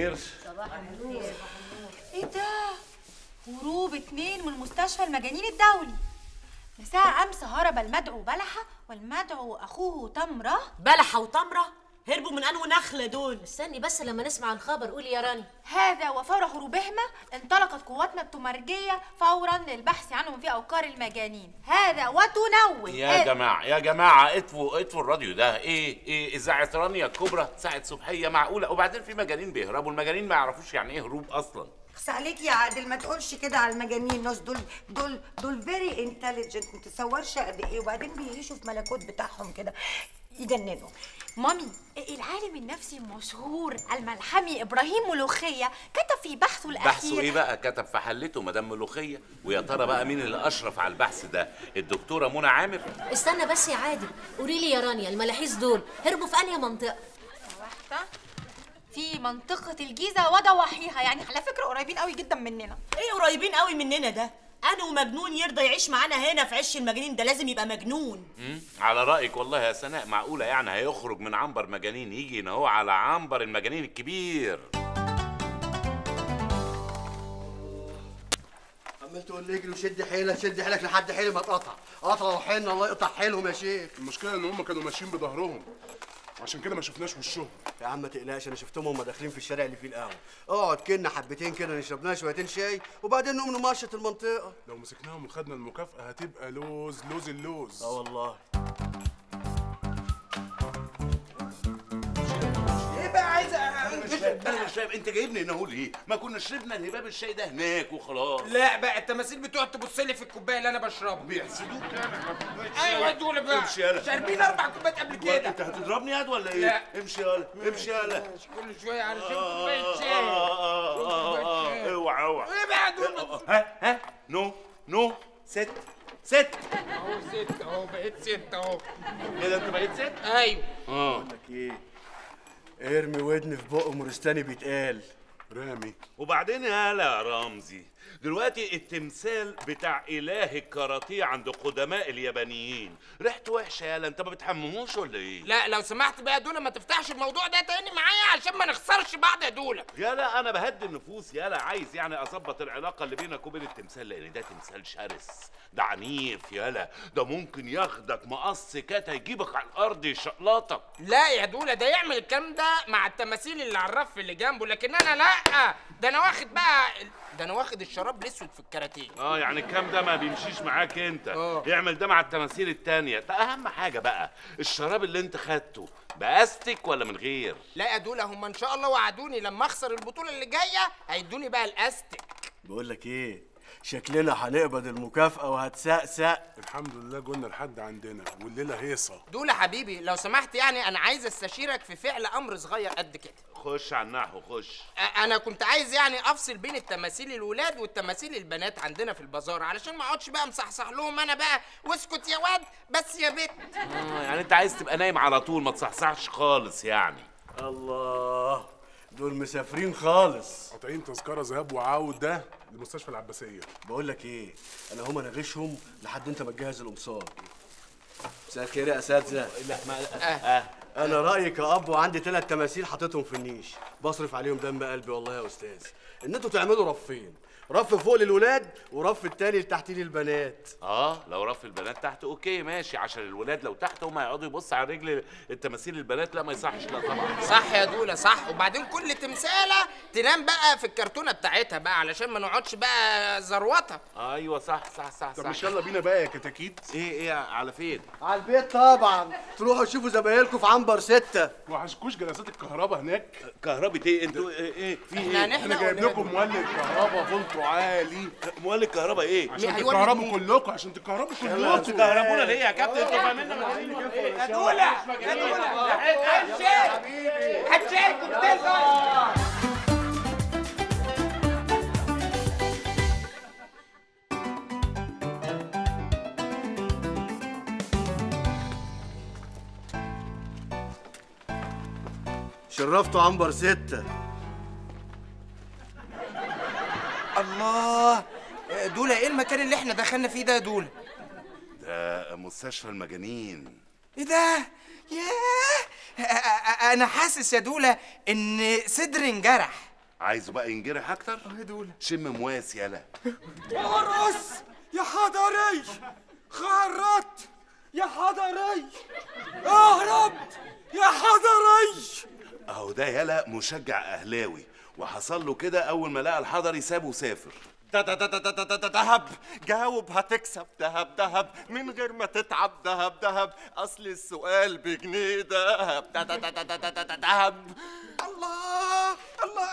قرش إيه ده؟ هروب اتنين من مستشفى المجانين الدولي. مساء امس هرب المدعو بلحة والمدعو أخوه تمرة. بلحة وتمرة؟ هربوا من أنو نخلة دول. استني بس لما نسمع الخبر قولي يا راني. هذا وفور هروبهما انطلقت قواتنا التمرجية فورا للبحث عنهم في أوقار المجانين. هذا وتنوه. يا هذا- جماعة يا جماعة اطفوا اطفوا الراديو ده. إيه إيه إذاعة رانيا الكبرى ساعة صبحية معقولة. وبعدين في مجانين بيهربوا. المجانين ما يعرفوش يعني إيه هروب أصلا. بس عليك يا عادل ما تقولش كده على المجانين. ناس دول دول دول very intelligent ما تتصورش قد إيه. وبعدين بيعيشوا في ملكوت بتاعهم كده. يجننوا. مامي. العالم النفسي المشهور الملحمي إبراهيم ملوخية كتب في بحثه الأخير. بحثه إيه بقى؟ كتب في حلته مدام ملوخية. ويا ترى بقى مين اللي اشرف على البحث ده؟ الدكتورة منى عامر. استنى بس يا عادل. قولي لي يا رانيا الملاحيس دول هربوا في أنهي منطقة؟ واحدة. في منطقة الجيزة وضواحيها يعني على فكرة قريبين قوي جدا مننا. إيه قريبين قوي مننا ده؟ أنا ومجنون يرضى يعيش معانا هنا في عش المجانين ده لازم يبقى مجنون. مم؟ على رأيك والله يا سناء معقولة يعني هيخرج من عنبر مجانين يجي هنا هو على عنبر المجانين الكبير. عمال تقول لي اجري وشد حيلك شد حيلك لحد حيلي ما اتقطع قطع وحيلنا الله يقطع حيلهم يا شيخ. المشكلة إن هم كانوا ماشيين بظهرهم. عشان كده ما شفناش وشهم. يا عم ما تقلقش أنا شفتهم هم داخلين في الشارع اللي فيه القهوة. اقعد كنا حبتين كده نشرب لنا شويتين شاي وبعدين نقوم نمشط المنطقة. لو مسكناهم وخدنا المكافأة هتبقى لوز لوز اللوز. آه والله. أنا مش فاهم انت جايبني هنا ليه؟ ما كنا شربنا الهباب الشاي ده هناك وخلاص. لا بقى التماثيل بتقعد تبص لي في الكوباية اللي أنا بشربها. بيحسدوك أيوه دول بقى. امشي يلا. شاربين أربع كوبايات قبل كده. أنت هتضربني ياد ولا إيه؟ لا. امشي يلا امشي يلا كل شوية على شرب آه، كوباية شاي. آه، آه، شاي. اوعى اوعى. إيه بقى دول؟ ها ها no no ست ست. أهو ست أهو بقيت ست أهو. إيه ده أنت بقيت ست؟ أيوه. آه. لك إيه؟ ارمي ودن في بق مورستاني بيتقال. رامي. وبعدين يالا يا رمزي. دلوقتي التمثال بتاع إله الكاراتيه عند قدماء اليابانيين. ريحته وحشة يالا انت ما بتحمموش ولا إيه؟ لا لو سمحت بقى يا دولا ما تفتحش الموضوع ده تاني معايا عشان ما نخسرش بعض يا دولا يالا أنا بهدي النفوس يالا عايز يعني اظبط العلاقة اللي بينك وبين التمثال لأن ده تمثال شرس ده عنيف يالا ده ممكن ياخدك مقص كاتا يجيبك على الأرض يشقلطك لا يا دولا ده يعمل الكلام ده مع التماثيل اللي على الرف اللي جنبه لكن أنا لأ ده أنا واخد بقى ده أنا واخد الشراب الاسود في الكاراتيه. آه يعني الكلام ده ما بيمشيش معاك انت. آه. يعمل ده مع التماثيل التانية. ده اهم حاجة بقى الشراب اللي انت خدته باستك ولا من غير؟ لا يا دولا هم إن شاء الله وعدوني. لما أخسر البطولة اللي جاية هيدوني بقى الاستك بقول لك إيه؟ شكلنا هنقبض المكافأة وهتسقسق. الحمد لله جولنا لحد عندنا والليلة هيصة. دولا حبيبي لو سمحت يعني أنا عايز أستشيرك في فعل أمر صغير قد كده. خش على النحو خش. أ- أنا كنت عايز يعني أفصل بين التماثيل الولاد والتماثيل البنات عندنا في البازار علشان ما أقعدش بقى مصحصح لهم أنا بقى واسكت يا واد بس يا بت. آه يعني أنت عايز تبقى نايم على طول ما تصحصحش خالص يعني. الله. دول مسافرين خالص. قاطعين تذكرة ذهاب وعودة لمستشفى العباسية. بقول لك إيه أنا هما نغشهم لحد انت ما تجهز القمصان مساء الخير يا اساتذه لا ما آه. أنا رايي كأب وعندي ثلاث تماثيل حاططهم في النيش. بصرف عليهم دم قلبي والله يا أستاذ. إن أنتوا تعملوا رفين رف فوق للولاد ورف التاني لتحت للبنات. آه لو رف البنات تحت okay ماشي عشان الولاد لو تحت هم هيقعدوا يبصوا على رجل التماثيل البنات لا ما يصحش لا طبعا. صح يا دولا صح. وبعدين كل تمثالة تنام بقى في الكرتونة بتاعتها بقى علشان ما نقعدش بقى زروطها أيوه صح صح صح طب صح. مش يلا بينا بقى يا كتاكيت؟ إيه إيه على فين؟ على البيت طبعا. تروحوا تشوفوا زمايلكم في عنبر ستة. وحشكوش جلسات الكهرباء هناك. كهربة إيه؟ أنتوا إيه, إيه؟ في إيه إحنا جايب لكم مولد كهرباء فولتو. عالي. مولد كهرباء إيه؟ عشان تكهربوا مين؟ كلكم عشان تكهربوا كلكم. تكهربونا ليه يا كابتن؟ أنتوا فاهمين يا دولا يا دولا هتشارك هتشارك وبتظهر شرفتوا عنبر ستة. الله. دولا إيه المكان اللي إحنا دخلنا فيه ده يا دولا ده مستشفى المجانين. إيه ده؟ ياه! أنا حاسس يا دولا إن صدري انجرح. عايزه بقى ينجرح أكتر؟ دول شم مواس يلا. ارقص يا حضري! خرت يا حضري! اهرب! يا حضري! أهو ده يلا مشجع أهلاوي. وحصل له كده اول ما لقى الحضري سابه وسافر ده ده ده ده ده ده ده دهب جاوب هتكسب دهب دهب من غير ما تتعب دهب دهب اصل السؤال بجنيه دهب ده ده ده ده ده ده ده دهب الله الله.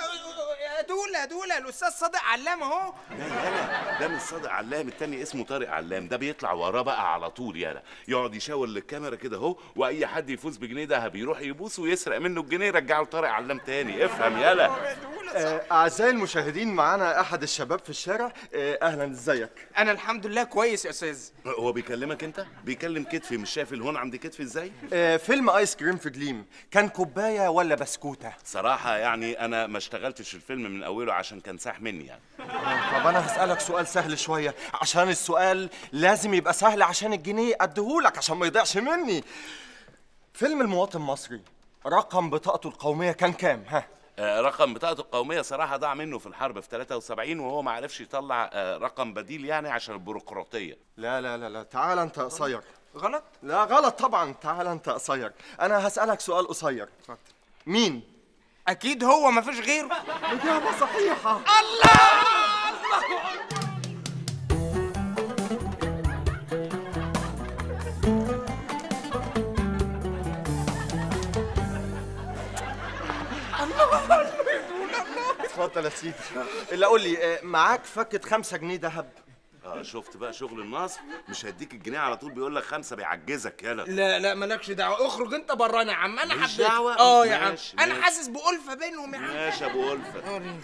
يا دولة دولة الأستاذ صادق علام أهو. لا يلا ده مش صادق علام التاني اسمه طارق علام. ده بيطلع وراه بقى على طول يلا يقعد يشاور للكاميرا كده أهو وأي حد يفوز بجنيه دهب يروح يبوسه ويسرق منه الجنيه يرجعه لطارق علام تاني. افهم يلا آه، أعزائي المشاهدين معانا أحد الشباب في الشارع. آه، أهلا إزيك؟ أنا الحمد لله كويس يا أستاذ. هو بيكلمك أنت؟ بيكلم كتفي مش شايف الهون عند كتفي إزاي؟ آه، فيلم آيس كريم في جليم. كان كوباية ولا بسكوتة؟ صراحة يعني أنا ما اشتغلتش الفيلم من أوله عشان كان ساح مني يعني. طب أنا هسألك سؤال سهل شوية. عشان السؤال لازم يبقى سهل عشان الجنيه أديهولك عشان ما يضيعش مني. فيلم المواطن المصري رقم بطاقته القومية كان كام؟ ها. آه، رقم بطاقته القومية صراحة ضاع منه في الحرب في 73 وهو ما عرفش يطلع آه، رقم بديل يعني عشان البيروقراطية. لا لا لا لا تعال أنت قصير. غلط؟ لا غلط طبعا تعال أنت قصير. أنا هسألك سؤال قصير. مين؟ أكيد هو مفيش غيره. إجابة صحيحة. الله! الله اتفضل يا سيدي. اللي قول لي آه، معاك فكة 5 جنيه ذهب؟ آه شفت بقى شغل النصب؟ مش هيديك الجنيه على طول بيقول لك خمسة بيعجزك يلا. لا لا مالكش دعوة. اخرج أنت برانا يا عم. أنا ماليش حبيت. دعوة؟ أه يا عم. ماشي. حاسس بألفة بينهم يا عم. ماشي يا أبو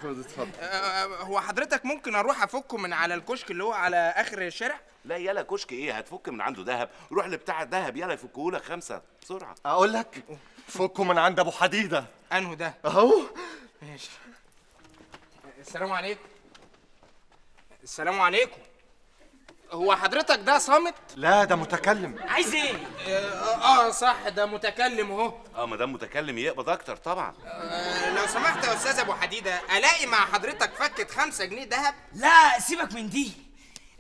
خد اتفضل آه، هو حضرتك ممكن أروح أفكه من على الكشك اللي هو على آخر الشارع؟ لا يلا كشك إيه؟ هتفك من عنده ذهب. روح لبتاع الذهب يلا يفكهولك خمسة بسرعة. أقول لك فكوا من عند أبو حديدة. أنهو ده؟ أهو. ماشي. السلام عليكم. السلام عليكم. هو حضرتك ده صامت؟ لا ده متكلم. عايز إيه؟ آه آه، صح ده متكلم اهو. آه ما دام متكلم يقبض أكتر طبعا. آه، لو سمحت يا أستاذ أبو حديدة ألاقي مع حضرتك فكة خمسة جنيه دهب لا سيبك من دي.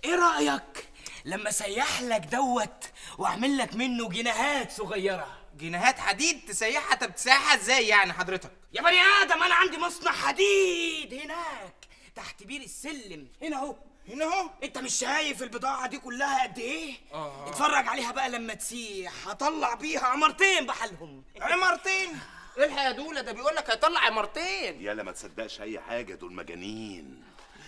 إيه رأيك لما سيح لك دوت واعمل لك منه جنيهات صغيرة؟ جنيهات حديد؟ تسيحها؟ طب تسيحها إزاي يعني حضرتك؟ يا بني آدم أنا عندي مصنع حديد هناك. تحت بير السلم هنا اهو. هنا اهو. انت مش شايف البضاعة دي كلها قد إيه؟ آه. اتفرج عليها بقى لما تسيح. هطلع بيها عمرتين بحالهم. عمارتين الحق يا دولة؟ ده بيقول لك هيطلع عمارتين يلا ما تصدقش أي حاجة دول مجانين.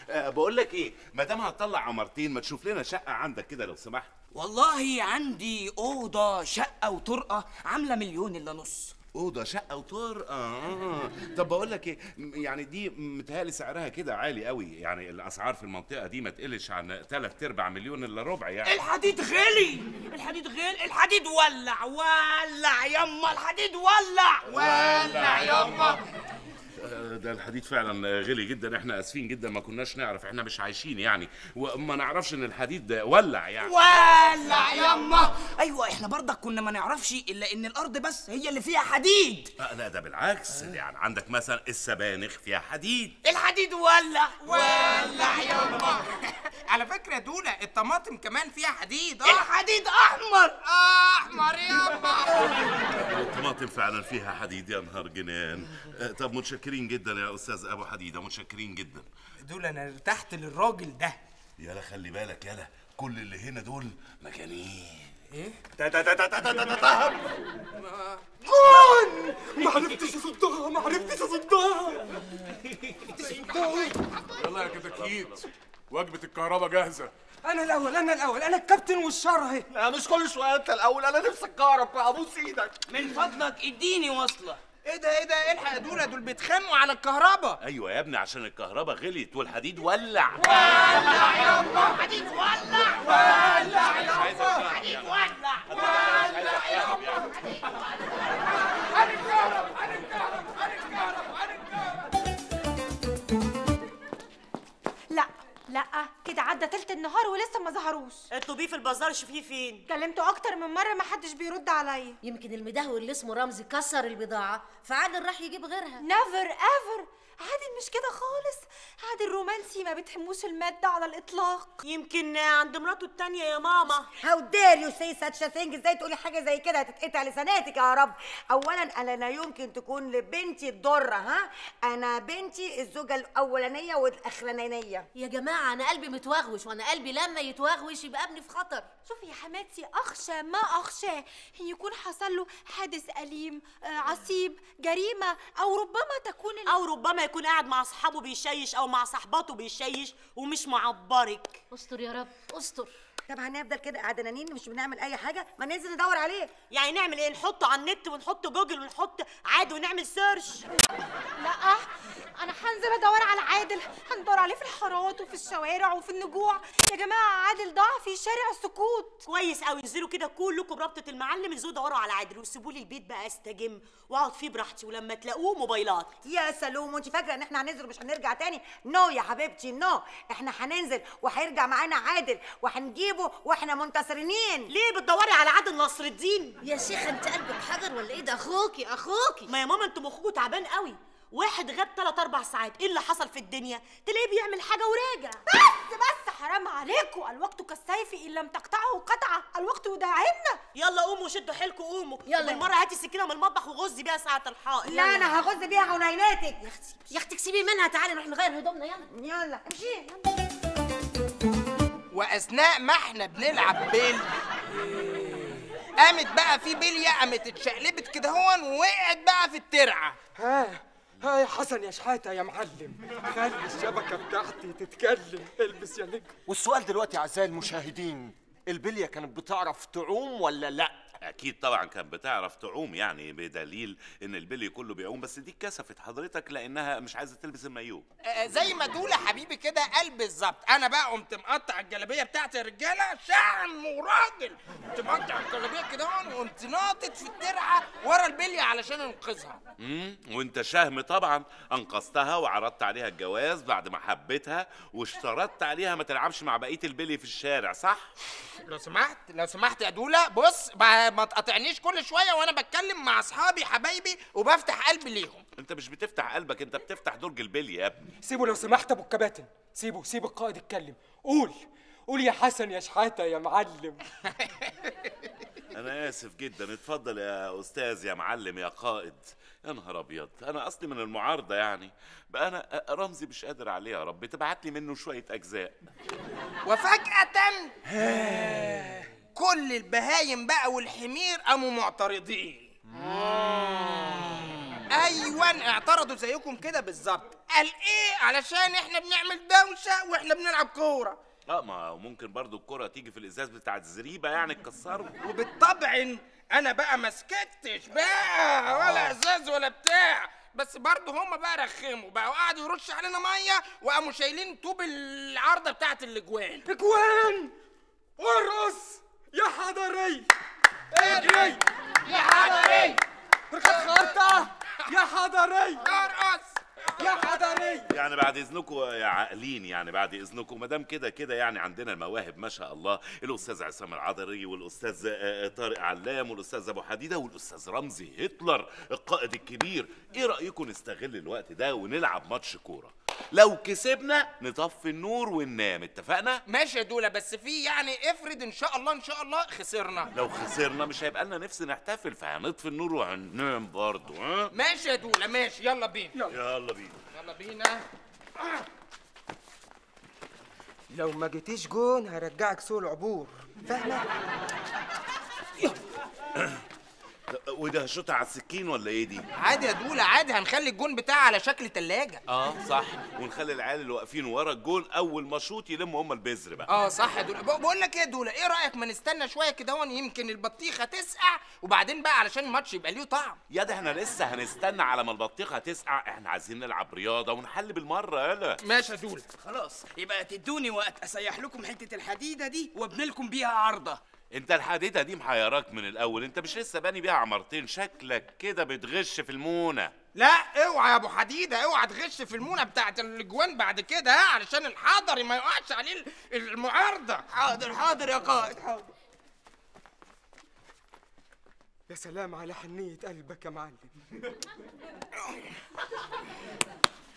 أه بقول لك إيه ما دام هتطلع عمارتين ما تشوف لنا شقة عندك كده لو سمحت. والله عندي أوضة شقة وطرقة عاملة مليون إلا نص. أوضة شقة وطرقه آه. طب بقول لك إيه يعني دي متهيألي سعرها كده عالي قوي يعني الأسعار في المنطقة دي ما تقلش عن 3 ارباع مليون إلا ربع يعني. الحديد غلي! الحديد غلي! الحديد ولع ولع يما الحديد ولع! ولع يما آه، ده الحديد فعلا غلي جدا. إحنا آسفين جدا ما كناش نعرف. إحنا مش عايشين يعني. وما نعرفش إن الحديد ولع يعني. ولع يما أيوه إحنا برضك كنا ما نعرفش إلا إن الأرض بس هي اللي فيها حديد. آه، لا ده بالعكس. يعني عندك مثلا السبانخ فيها حديد. الحديد ولع. ولع يما على فكرة يا دولة الطماطم كمان فيها حديد. آه. الحديد أحمر. أحمر يما الطماطم فعلا فيها حديد. يا نهار جنان. آه، طب متشكرين جدا يا أستاذ أبو حديدة متشكرين جدا. دول أنا ارتحت للراجل ده. يلا خلي بالك يلا كل اللي هنا دول مجانين. ده ده ده ده ده ده ده ده دهب جون! ما عرفتش أصدها ما عرفتش أصدها. يلا يا كتاكيت وجبة الكهرباء جاهزة. أنا الأول أنا الأول أنا الكابتن والشر أهي. لا مش كل شوية أنت الأول. أنا نفسي أتكهرب بقى أبوس إيدك. من فضلك إديني وصلة. إيه ده إيه ده الحق يا دوله دول بيتخانقوا على الكهرباء. أيوه يا ابني عشان الكهرباء غليت والحديد ولع. حديد ولع. ولع يا حديد ولع لا لا كده عدى تلت النهار ولسه ما ظهروش. اطلبيه في البازار شوفيه فين. كلمته أكتر من مرة ما حدش بيرد عليا. يمكن المدهور اللي اسمه رمزي كسر البضاعة فعادل راح يجيب غيرها. never ever عادل مش كده خالص. عادل رومانسي ما بتهموش المادة على الإطلاق. يمكن عند مراته التانية يا ماما. how dare you say such thing إزاي تقولي حاجة زي كده؟ هتتقطع لساناتك يا رب. اولا أنا لا يمكن تكون لبنتي الضره ها؟ أنا بنتي الزوجة الأولانية والأخرانية. يا جماعة أنا قلبي متوغوش وأنا قلبي لما يتوغوش يبقى ابني في خطر. شوفي يا حماتي أخشى ما أخشاه إن يكون حصل له حادث أليم آه، عصيب جريمة أو ربما تكون ال- أو ربما يكون قاعد مع أصحابه بيشيش أو مع صحباته بيشيش ومش معبرك. استر يا رب استر. طب هنفضل كده قعدانين مش بنعمل أي حاجة؟ ما ننزل ندور عليه. يعني نعمل إيه؟ نحطه على النت ونحط جوجل ونحط عادي ونعمل search لا أنا هنزل أدور على عادل. هندور عليه في الحارات وفي الشوارع وفي النجوع. يا جماعة عادل ضاع في شارع السكوت كويس قوي انزلوا كده كلكم بربطة المعلم انزلوا دوروا على عادل وسيبوا لي البيت بقى استجم واقعد فيه براحتي. ولما تلاقوه موبايلات. يا سلوم وانت فاكرة إن إحنا هننزل ومش هنرجع تاني؟ no يا حبيبتي no إحنا هننزل وهيرجع معانا عادل وهنجيبه وإحنا منتصرين ليه بتدوري على عادل نصر الدين يا شيخ أنت قلبك حجر ولا إيه؟ ده أخوكي أخوكي. ما يا ماما أنتوا مخكوا تعبان قوي. واحد غاب 3 4 ساعات. إيه اللي حصل في الدنيا؟ تلاقيه بيعمل حاجة وراجع. بس بس حرام عليكم الوقت كالسيف إن لم تقطعه قطعة. الوقت يداعبنا. يلا قوموا شدوا حيلكم قوموا. يلا. بالمرة هاتي السكينه من المطبخ وغزي بيها ساعة الحائط. لا أنا هغز بيها عيناتك يا أختي يا أختي سيبي منها. تعالي نروح نغير هدومنا. يلا. يلا امشي. واثناء ما إحنا بنلعب بيل. قامت بقى في بلية قامت اتشقلبت كده هون ووقعت بقى في الترعة. ها ها يا حسن يا شحاتة يا معلم. خلي الشبكة بتاعتي تتكلم. البس يا نجم. والسؤال دلوقتي اعزائي المشاهدين البلية كانت بتعرف تعوم ولا لأ؟ أكيد طبعا كان بتعرف تعوم يعني بدليل إن البلي كله بيعوم بس دي كسفت حضرتك لأنها مش عايزة تلبس المايوه آه، زي ما دولة حبيبي كده قال بالظبط. أنا بقى قمت مقطع الجلابية بتاعتي يا رجاله شعن وراجل. قمت مقطع الجلابية كده وقمت ناطط في الترعه ورا البليه علشان أنقذها. امم وأنت شهم طبعا. أنقذتها وعرضت عليها الجواز بعد ما حبيتها واشترطت عليها ما تلعبش مع بقية البلي في الشارع صح؟ لو سمحت لو سمحت يا دولة بص ما ما تقاطعنيش كل شوية وأنا بتكلم مع أصحابي حبايبي وبفتح قلبي ليهم. أنت مش بتفتح قلبك أنت بتفتح درج البلي يا ابني. سيبه لو سمحت أبو الكباتن. سيبه سيب القائد يتكلم. قول قول يا حسن يا شحاتة يا معلم. أنا آسف جدا. اتفضل يا أستاذ يا معلم يا قائد. يا نهار أبيض. أنا أصلي من المعارضة يعني. بقى أنا رمزي مش قادر عليه يا رب. تبعت لي منه شوية أجزاء. وفجأة كل البهايم بقى والحمير قاموا معترضين. أيوه اعترضوا زيكم كده بالظبط. قال إيه؟ علشان إحنا بنعمل دوشة وإحنا بنلعب كورة. آه ما ممكن برضو الكرة تيجي في الإزاز بتاع الزريبة يعني تكسره. وبالطبع أنا بقى ما سكتش بقى ولا إزاز ولا بتاع. بس برضه هما بقى رخموا بقى وقعدوا يرش علينا مية وقاموا شايلين طوب العارضة بتاعت الأجوان. أجوان! أرقص! يا حضري! اجري يا حضري! ركب خرطة يا حضري! ارقص يا حضري! يعني بعد إذنكم يا عاقلين يعني بعد إذنكم ما دام كده كده يعني عندنا المواهب ما شاء الله. الأستاذ عصام العذري والأستاذ آه، طارق علام والأستاذ أبو حديدة والأستاذ رمزي هتلر القائد الكبير. إيه رأيكم نستغل الوقت ده ونلعب ماتش كورة؟ لو كسبنا نطفي النور وننام اتفقنا؟ ماشي يا دولة بس في يعني افرض إن شاء الله إن شاء الله خسرنا. لو خسرنا مش هيبقى لنا نفس نحتفل فهنطفي النور وهننام برضه ها؟ ماشي يا دولة ماشي يلا بينا. يلا. بينا. يلا بينا. لو ما جيتيش جون هرجعك سوق العبور فاهمة؟ وده هشوطها على السكين ولا إيه دي؟ عادي يا دولة عادي هنخلي الجون بتاعي على شكل تلاجة آه صح. ونخلي العيال اللي واقفين ورا الجول أول ما شوط يلموا هم البذر بقى. آه صح يا دولة. ب- بقول لك إيه يا دولة إيه رأيك ما نستنى شوية كده هون؟ يمكن البطيخة تسقع وبعدين بقى علشان الماتش يبقى ليه طعم. يا ده إحنا لسه هنستنى على ما البطيخة تسقع. إحنا عايزين نلعب رياضة ونحل بالمرة يلا. ماشي يا دولة. خلاص يبقى تدوني وقت أسيح لكم حتة الحديدة دي وأبني لكم بيها عارضه انت الحديدة دي محيراك من الأول انت مش لسه باني بيها عمرتين شكلك كده بتغش في المونة. لا اوعى يا ابو حديدة اوعى تغش في المونة بتاعت الاجوان بعد كده علشان الحضري ما يقعش عليه ال- المعارضة. حاضر حاضر يا قائد حاضر. يا سلام على حنية قلبك يا معلم.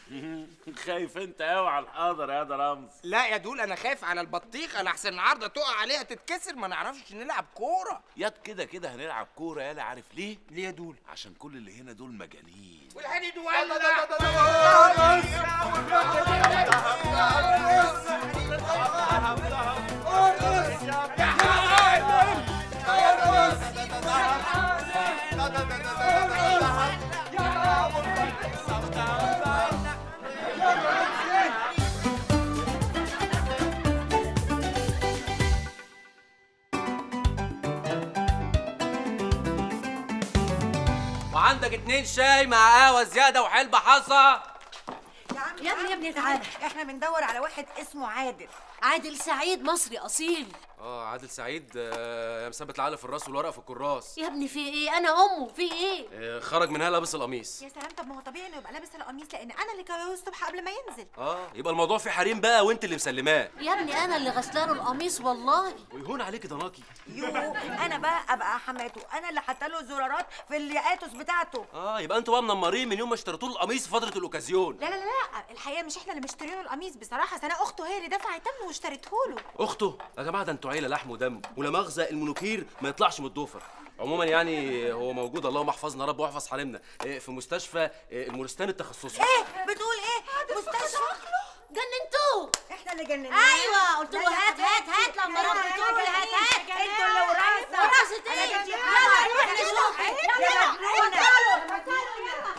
خايف انت قوي على الحاضر يا ده رمز. لا يا دول أنا خايف على البطيخ أنا احسن النهارده تقع عليها تتكسر ما نعرفش نلعب كورة. ياد كده كده هنلعب كورة يالا عارف ليه؟ ليه يا دول؟ عشان كل اللي هنا دول مجانين. والحديد وعندك اتنين شاي مع قهوة زيادة وحلبة حصى؟ يا ابني يا ابني تعالى. إحنا بندور على واحد اسمه عادل. عادل سعيد مصري أصيل. آه عادل سعيد آه، يا مثبت العقل في الرأس والورق في الكراس. يا ابني في إيه؟ أنا أمه في إيه؟ آه، خرج منها لابس القميص. يا سلام طب ما هو طبيعي إنه يبقى لابس القميص لأن أنا اللي كويه الصبح قبل ما ينزل. آه يبقى الموضوع في حريم بقى وأنت اللي مسلماه. يا ابني أنا اللي غسلاله القميص والله. ويهون عليك ده ناقي يو أنا بقى أبقى حماته. أنا اللي حاطه له زرارات في اليأتوس بتاعته. آه يبقى أنتوا بقى منمرين من يوم ما اشتريتوا له القميص في فترة الأوكازيون. لا لا لا لا الحقيقة مش إحنا اللي مشترين له القميص بصراحة سنه أخته هي اللي دفعت ثمنه واشتريته له أخته يا جماعة ده أنتوا عيلة لحم ودم ولا مؤاخذه المنوكير ما يطلعش من الضفر عموما يعني هو موجود اللهم احفظنا يا رب واحفظ حريمنا آه، في مستشفى آه، المورستان التخصصي. إيه بتقول إيه؟ مستشفى؟ جننتوه. إحنا اللي جننا أيوه قلت له هات هات هات لما رحت قلت له هات هات. أنتوا اللي وراسه وراسه إيه. يلا نروح نشوف يا مجنونه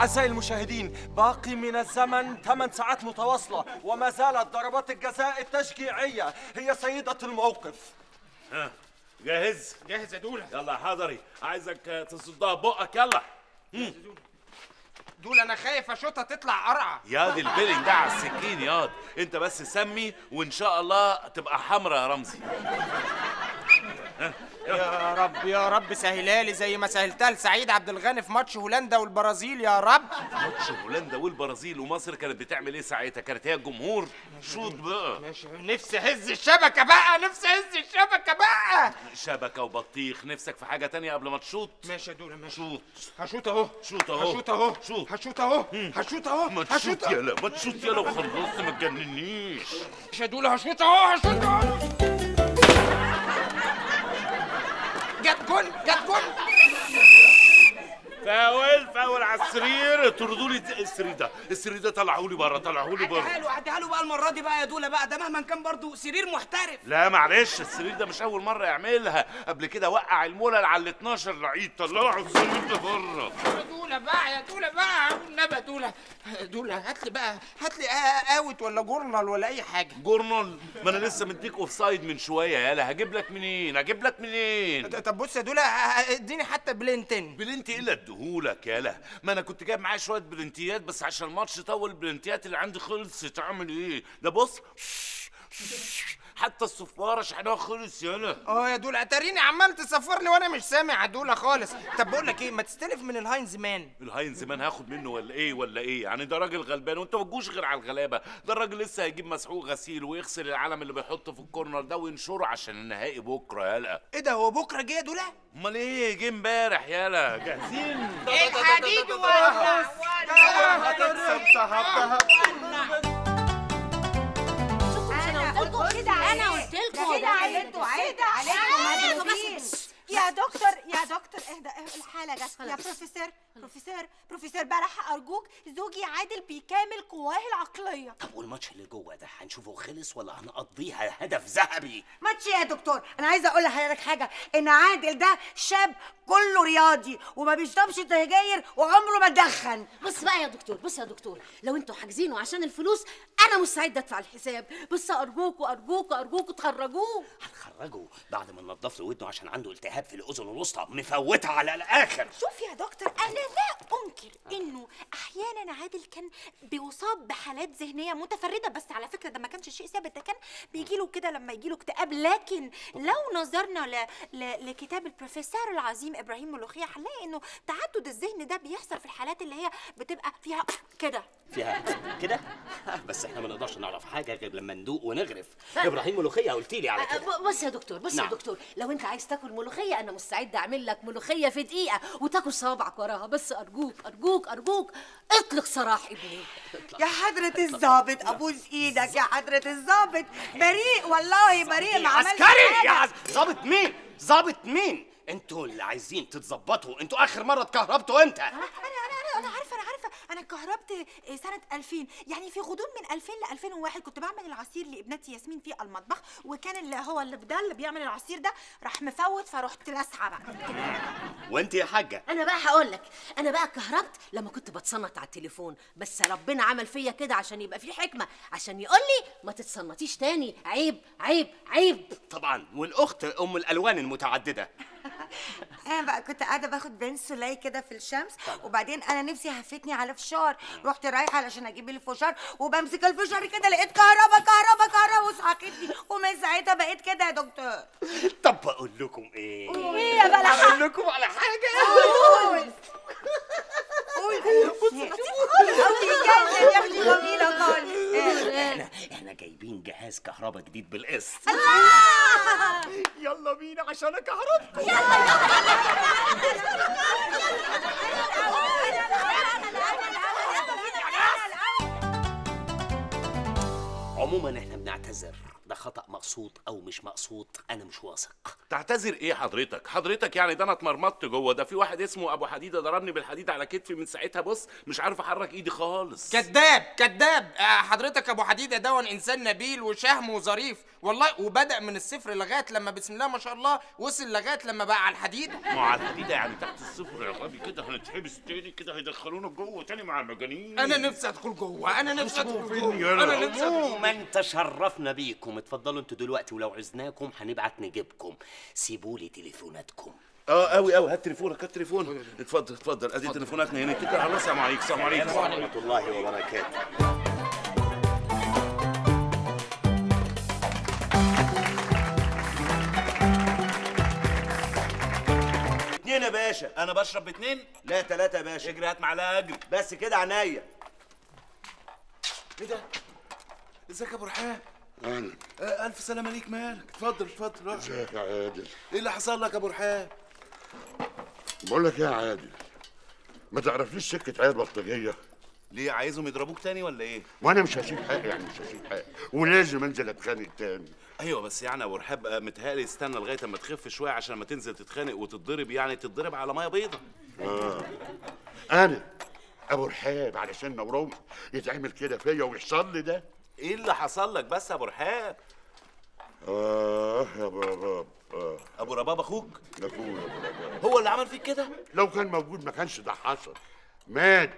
أعزائي المشاهدين باقي من الزمن 8 ساعات متواصلة وما زالت ضربات الجزاء التشجيعية هي سيدة الموقف. ها جاهز؟ جاهز يا دولة. يلا يا حضري عايزك تصدها بقك يلا. دول أنا خايف أشوطها تطلع قرعة. ياض البلنتي ده على السكين ياض أنت بس سمي وإن شاء الله تبقى حمرا يا رمزي. يا رب يا رب سهلها لي زي ما سهلتها لسعيد عبد الغني في ماتش هولندا والبرازيل يا رب. ماتش هولندا والبرازيل ومصر كانت بتعمل إيه ساعتها؟ كانت هي الجمهور. شوط بقى. ماشي. نفسي اهز الشبكة بقى نفسي اهز الشبكة بقى. شبكة وبطيخ. نفسك في حاجة تانية قبل ما تشوط؟ ماشي يا دوله ماشي. شوط. هشوط أهو. شوط أهو. هشوط أهو. شوط. هشوط أهو. هشوط أهو. ما تشوط يلا ما تشوط يلا وخلصت ما تجننيش. ماشي يا دولة هشوط أهو هشوط أهو. جت جون جت جون فاول فاول على السرير. اطردوا لي السرير ده. السرير ده طلعوا لي بره طلعوا لي بره. له عديها له بقى المرة دي بقى يا دولة بقى. ده مهما كان برضه سرير محترف. لا معلش السرير ده مش أول مرة يعملها. قبل كده وقع المولل على ال 12 لعيب طلعوا السرير ده بره. يا دولة بقى يا دولة بقى. والنبي يا دولة. دولة هات لي بقى هات لي out ولا corner ولا أي حاجة. corner؟ ما أنا لسه مديك offside من شوية. يالا هجيب لك منين؟ هجيب لك منين؟ طب بص يا دولة اديني حتى بلنتين. بلنتي إيه اللي اديهولك يالا ما أنا كنت جايب معايا شوية بلنتيات بس عشان الماتش طول البلنتيات اللي عندي خلصت. أعمل إيه؟ ده بص. حتى الصفاره شحنها خلص يالا آه يا دوله أتاريني عمال تصفر لي وأنا مش سامع يا دولة خالص. طب بقول لك إيه ما تستلف من ال linesman. ال linesman هاخد منه ولا إيه ولا إيه؟ يعني ده راجل غلبان وأنت ما تجيش غير على الغلابة. ده الراجل لسه هيجيب مسحوق غسيل ويغسل العلم اللي بيحطه في ال corner ده وينشره عشان النهائي بكرة يالا. إيه ده هو بكرة جه يا دولة؟ أمال إيه؟ جه إمبارح يالا. جاهزين؟ الحديد أنا قلت لكم أنا قلت لكم كده عليكم عيب عليكم يا دكتور يا دكتور اهدى اهدى الحالة جت. يا بروفيسور بروفيسور بروفيسور بلح أرجوك زوجي عادل بيكامل قواه العقلية. طب والماتش اللي جوه ده هنشوفه خلص ولا هنقضيها هدف ذهبي؟ ماتش يا دكتور؟ أنا عايزة أقول لحضرتك حاجة. إن عادل ده شاب كله رياضي وما بيشربش سجاير وعمره ما دخن. بص بقى يا دكتور بص يا دكتور. لو أنتوا حاجزينه عشان الفلوس أنا مستعده ادفع الحساب. بس أرجوكوا أرجوكوا أرجوكوا تخرجوه. هنخرجه بعد ما ننضف له ودنه عشان عنده التهاب؟ في الأذن الوسطى مفوتها على الآخر. شوف يا دكتور أنا لا أنكر إنه أحيانا عادل كان بيصاب بحالات ذهنية متفردة. بس على فكرة ده ما كانش شيء ثابت ده كان بيجي له كده لما يجي له اكتئاب. لكن لو نظرنا ل... ل... لكتاب البروفيسور العظيم إبراهيم ملوخية هنلاقي إنه تعدد الذهن ده بيحصل في الحالات اللي هي بتبقى فيها كده. فيها كده؟ بس إحنا ما نقدرش نعرف حاجة غير لما ندوق ونغرف. إبراهيم ملوخية قلت لي على أه، كده. ب- بص يا دكتور بص يا نعم. دكتور لو أنت عايز تاكل ملوخية أنا مستعدة أعمل لك ملوخية في دقيقة وتاكل صوابعك وراها. بس أرجوك أرجوك أرجوك. اطلق سراح ابني. يا حضرة الظابط أبوس إيدك يا حضرة الظابط بريء والله بريء ما عملش عسكري يا. ظابط مين؟ ظابط مين؟ أنتوا اللي عايزين تتظبطوا أنتوا آخر مرة اتكهربتوا إمتى أنا أنا أنا أنا عارفه أنا أنا اتكهربت سنة 2000 يعني في غضون من 2000 ل 2001 كنت بعمل العصير لابنتي ياسمين في المطبخ وكان اللي هو اللي ده اللي بيعمل العصير ده راح مفوت فرحت لاسعه بقى. وأنت يا حاجة؟ أنا بقى هقول لك أنا بقى اتكهربت لما كنت بتصنت على التليفون. بس ربنا عمل فيا كده عشان يبقى في حكمة عشان يقول لي ما تتصنتيش تاني. عيب عيب عيب. طبعا. والأخت أم الألوان المتعددة. أنا بقى كنت قاعدة باخد بين سولاي كده في الشمس وبعدين أنا نفسي هفتني على فشار رحت رايحه علشان أجيب الفشار وبمسك الفشار كده لقيت كهربا كهربا كهربا وسحقتني ومن ساعتها بقيت كده يا دكتور طب بقول لكم إيه إيه يا بلح أقول لكم على حاجة قول قول قول إحنا إحنا جايبين جهاز كهرباء جديد بالقسط يلا بينا عشان اكهربكم عموما إحنا بنعتذر. ده خطأ مقصود أو مش مقصود أنا مش واثق. تعتذر إيه حضرتك؟ حضرتك يعني ده أنا اتمرمطت جوه ده في واحد اسمه أبو حديدة ضربني بالحديد على كتفي من ساعتها بص مش عارف أحرك إيدي خالص. كذاب كذاب. آه، حضرتك أبو حديدة دون إنسان نبيل وشهم وظريف. والله وبدأ من الصفر لغاية لما بسم الله ما شاء الله وصل لغاية لما بقى على الحديده ما على الحديدة يعني تحت الصفر يا غبي كده هنتحبس تاني كده هيدخلونا جوه تاني مع المجانين. أنا نفسي أدخل جوه أنا نفسي أدخل جوه. أنا نفسي أدخل جوه. عموما تشرفنا بيكم اتفضلوا أنتوا دلوقتي ولو عزناكم هنبعت نجيبكم. سيبوا لي تليفوناتكم. آه قوي قوي هات تليفونك هات تليفون. اتفضل اتفضل. ادي تليفوناتنا هنا. اتكل على الله السلام عليكم السلام عليكم. ورحمه الله وبركاته اتنين يا باشا. أنا بشرب باتنين. لا تلاتة يا باشا. اجري هات معلقه اجري بس كده عينيا. إيه ده؟ ازيك يا ابو رحاب؟ أنا آه ألف سلامة ليك مالك؟ اتفضل اتفضل روح. ازيك يا عادل؟ إيه اللي حصل لك يا أبو رحاب؟ بقول لك إيه يا عادل؟ ما تعرفليش سكة عيال بلطجية؟ ليه عايزهم يضربوك تاني ولا إيه؟ وأنا مش هسيب حقي يعني مش هسيب حقي ولازم أنزل أتخانق تاني. أيوه بس يعني يا أبو رحاب آه، متهيألي استنى لغاية أما تخف شوية عشان لما تنزل تتخانق وتتضرب يعني تتضرب على مية بيضة. آه. أنا أبو رحاب علشان نورون يتعمل كده فيا ويحصل لي ده؟ إيه اللي حصل لك بس يا أبو رحاب؟ آه يا أبو رباب آه. أبو رباب أخوك؟ أخويا أبو رباب. هو اللي عمل فيك كده؟ لو كان موجود ما كانش ده حصل. مات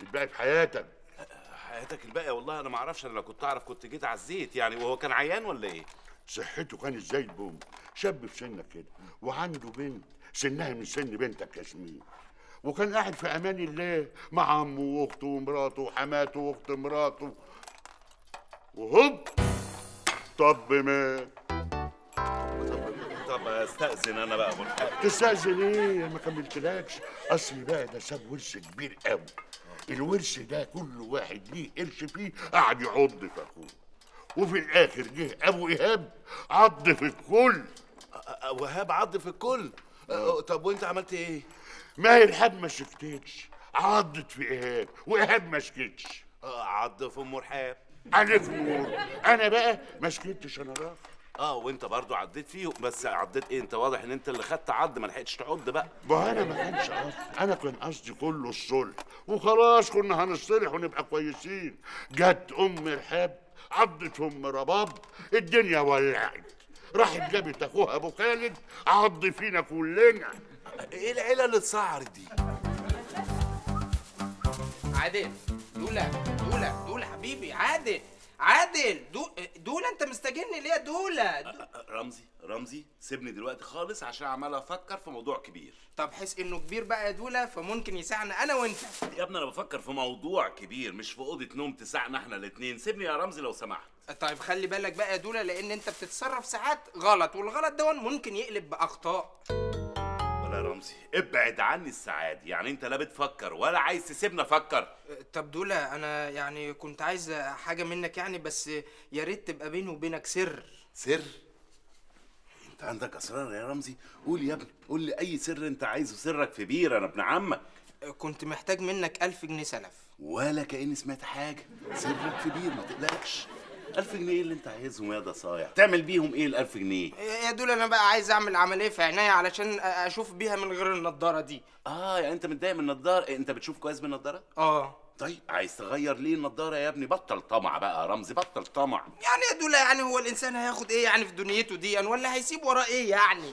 الباقي في حياتك. حياتك الباقية والله أنا ما أعرفش أنا لو كنت أعرف كنت جيت عزيت يعني. وهو كان عيان ولا إيه؟ صحته كانت زي البوم؟ شاب في سنك كده وعنده بنت سنها من سن بنتك ياسمين وكان قاعد في أمان الله مع عمه وأخته ومراته وحماته وأخت مراته. وهوب. طب مات طب استأذن أنا بقى تستأذن إيه ما كملتلكش. أصلي بقى ده ساب ورث كبير قوي الورث ده كل واحد ليه قرش فيه قعد يعض في أخوه. وفي الآخر جه أبو إيهاب عض في الكل. وهاب عض في الكل؟ طب وأنت عملت إيه؟ ما هي الحاب ما سكتتش عضت في إيهاب وإيهاب ما سكتش آه عض في أم رحاب نور. أنا بقى ما سكتش أنا راخ آه وأنت برضو عديت فيه بس عديت إيه؟ أنت واضح إن أنت اللي خدت عض ما لحقتش تعض بقى. ما أنا ما كانش قصدي أنا كان قصدي كله الصلح. وخلاص كنا هنصلح ونبقى كويسين. جت أم رحاب عضت أم رباب الدنيا ولعت. راحت جابت أخوها أبو خالد عض فينا كلنا. إيه العيلة اللي اتسعرت دي؟ عادل دولا دولا دولا حبيبي عادل عادل دو دولا انت مستجن ليه دولا رمزي رمزي سيبني دلوقتي خالص عشان عمال أفكر في موضوع كبير. طب حس إنه كبير بقى يا دولا فممكن يساعدنا أنا وأنت. يا ابني أنا بفكر في موضوع كبير مش في أوضة نوم تسعنا إحنا الاثنين سيبني يا رمزي لو سمحت. طيب خلي بالك بقى يا دولا لأن أنت بتتصرف ساعات غلط والغلط ده ممكن يقلب بأخطاء. يا رمزي؟ ابعد عني السعادة. يعني انت لا بتفكر ولا عايز تسيبنا أفكر. طب دولا أنا يعني كنت عايز حاجة منك يعني بس يا ريت تبقى بيني وبينك سر. سر؟ انت عندك اسرار يا رمزي؟ قول يا ابني قول لي أي سر انت عايزه. سرك في بير أنا ابن عمك. كنت محتاج منك ألف جنيه سلف. ولا كأني سمعت حاجة. سرك في بير ما تقلقش. ألف جنيه إيه اللي أنت عايزهم يا ده صايع تعمل بيهم إيه الألف جنيه؟ يا دول أنا بقى عايز أعمل عملية في عينيا علشان أشوف بيها من غير النضارة دي. آه يعني أنت متضايق من النضارة؟ أنت بتشوف كويس بالنضارة؟ آه. طيب عايز تغير ليه النضارة يا ابني؟ بطل طمع بقى يا رمزي بطل طمع. يعني يا دولا يعني هو الإنسان هياخد إيه يعني في دنيته دي؟ يعني ولا هيسيب وراه إيه يعني؟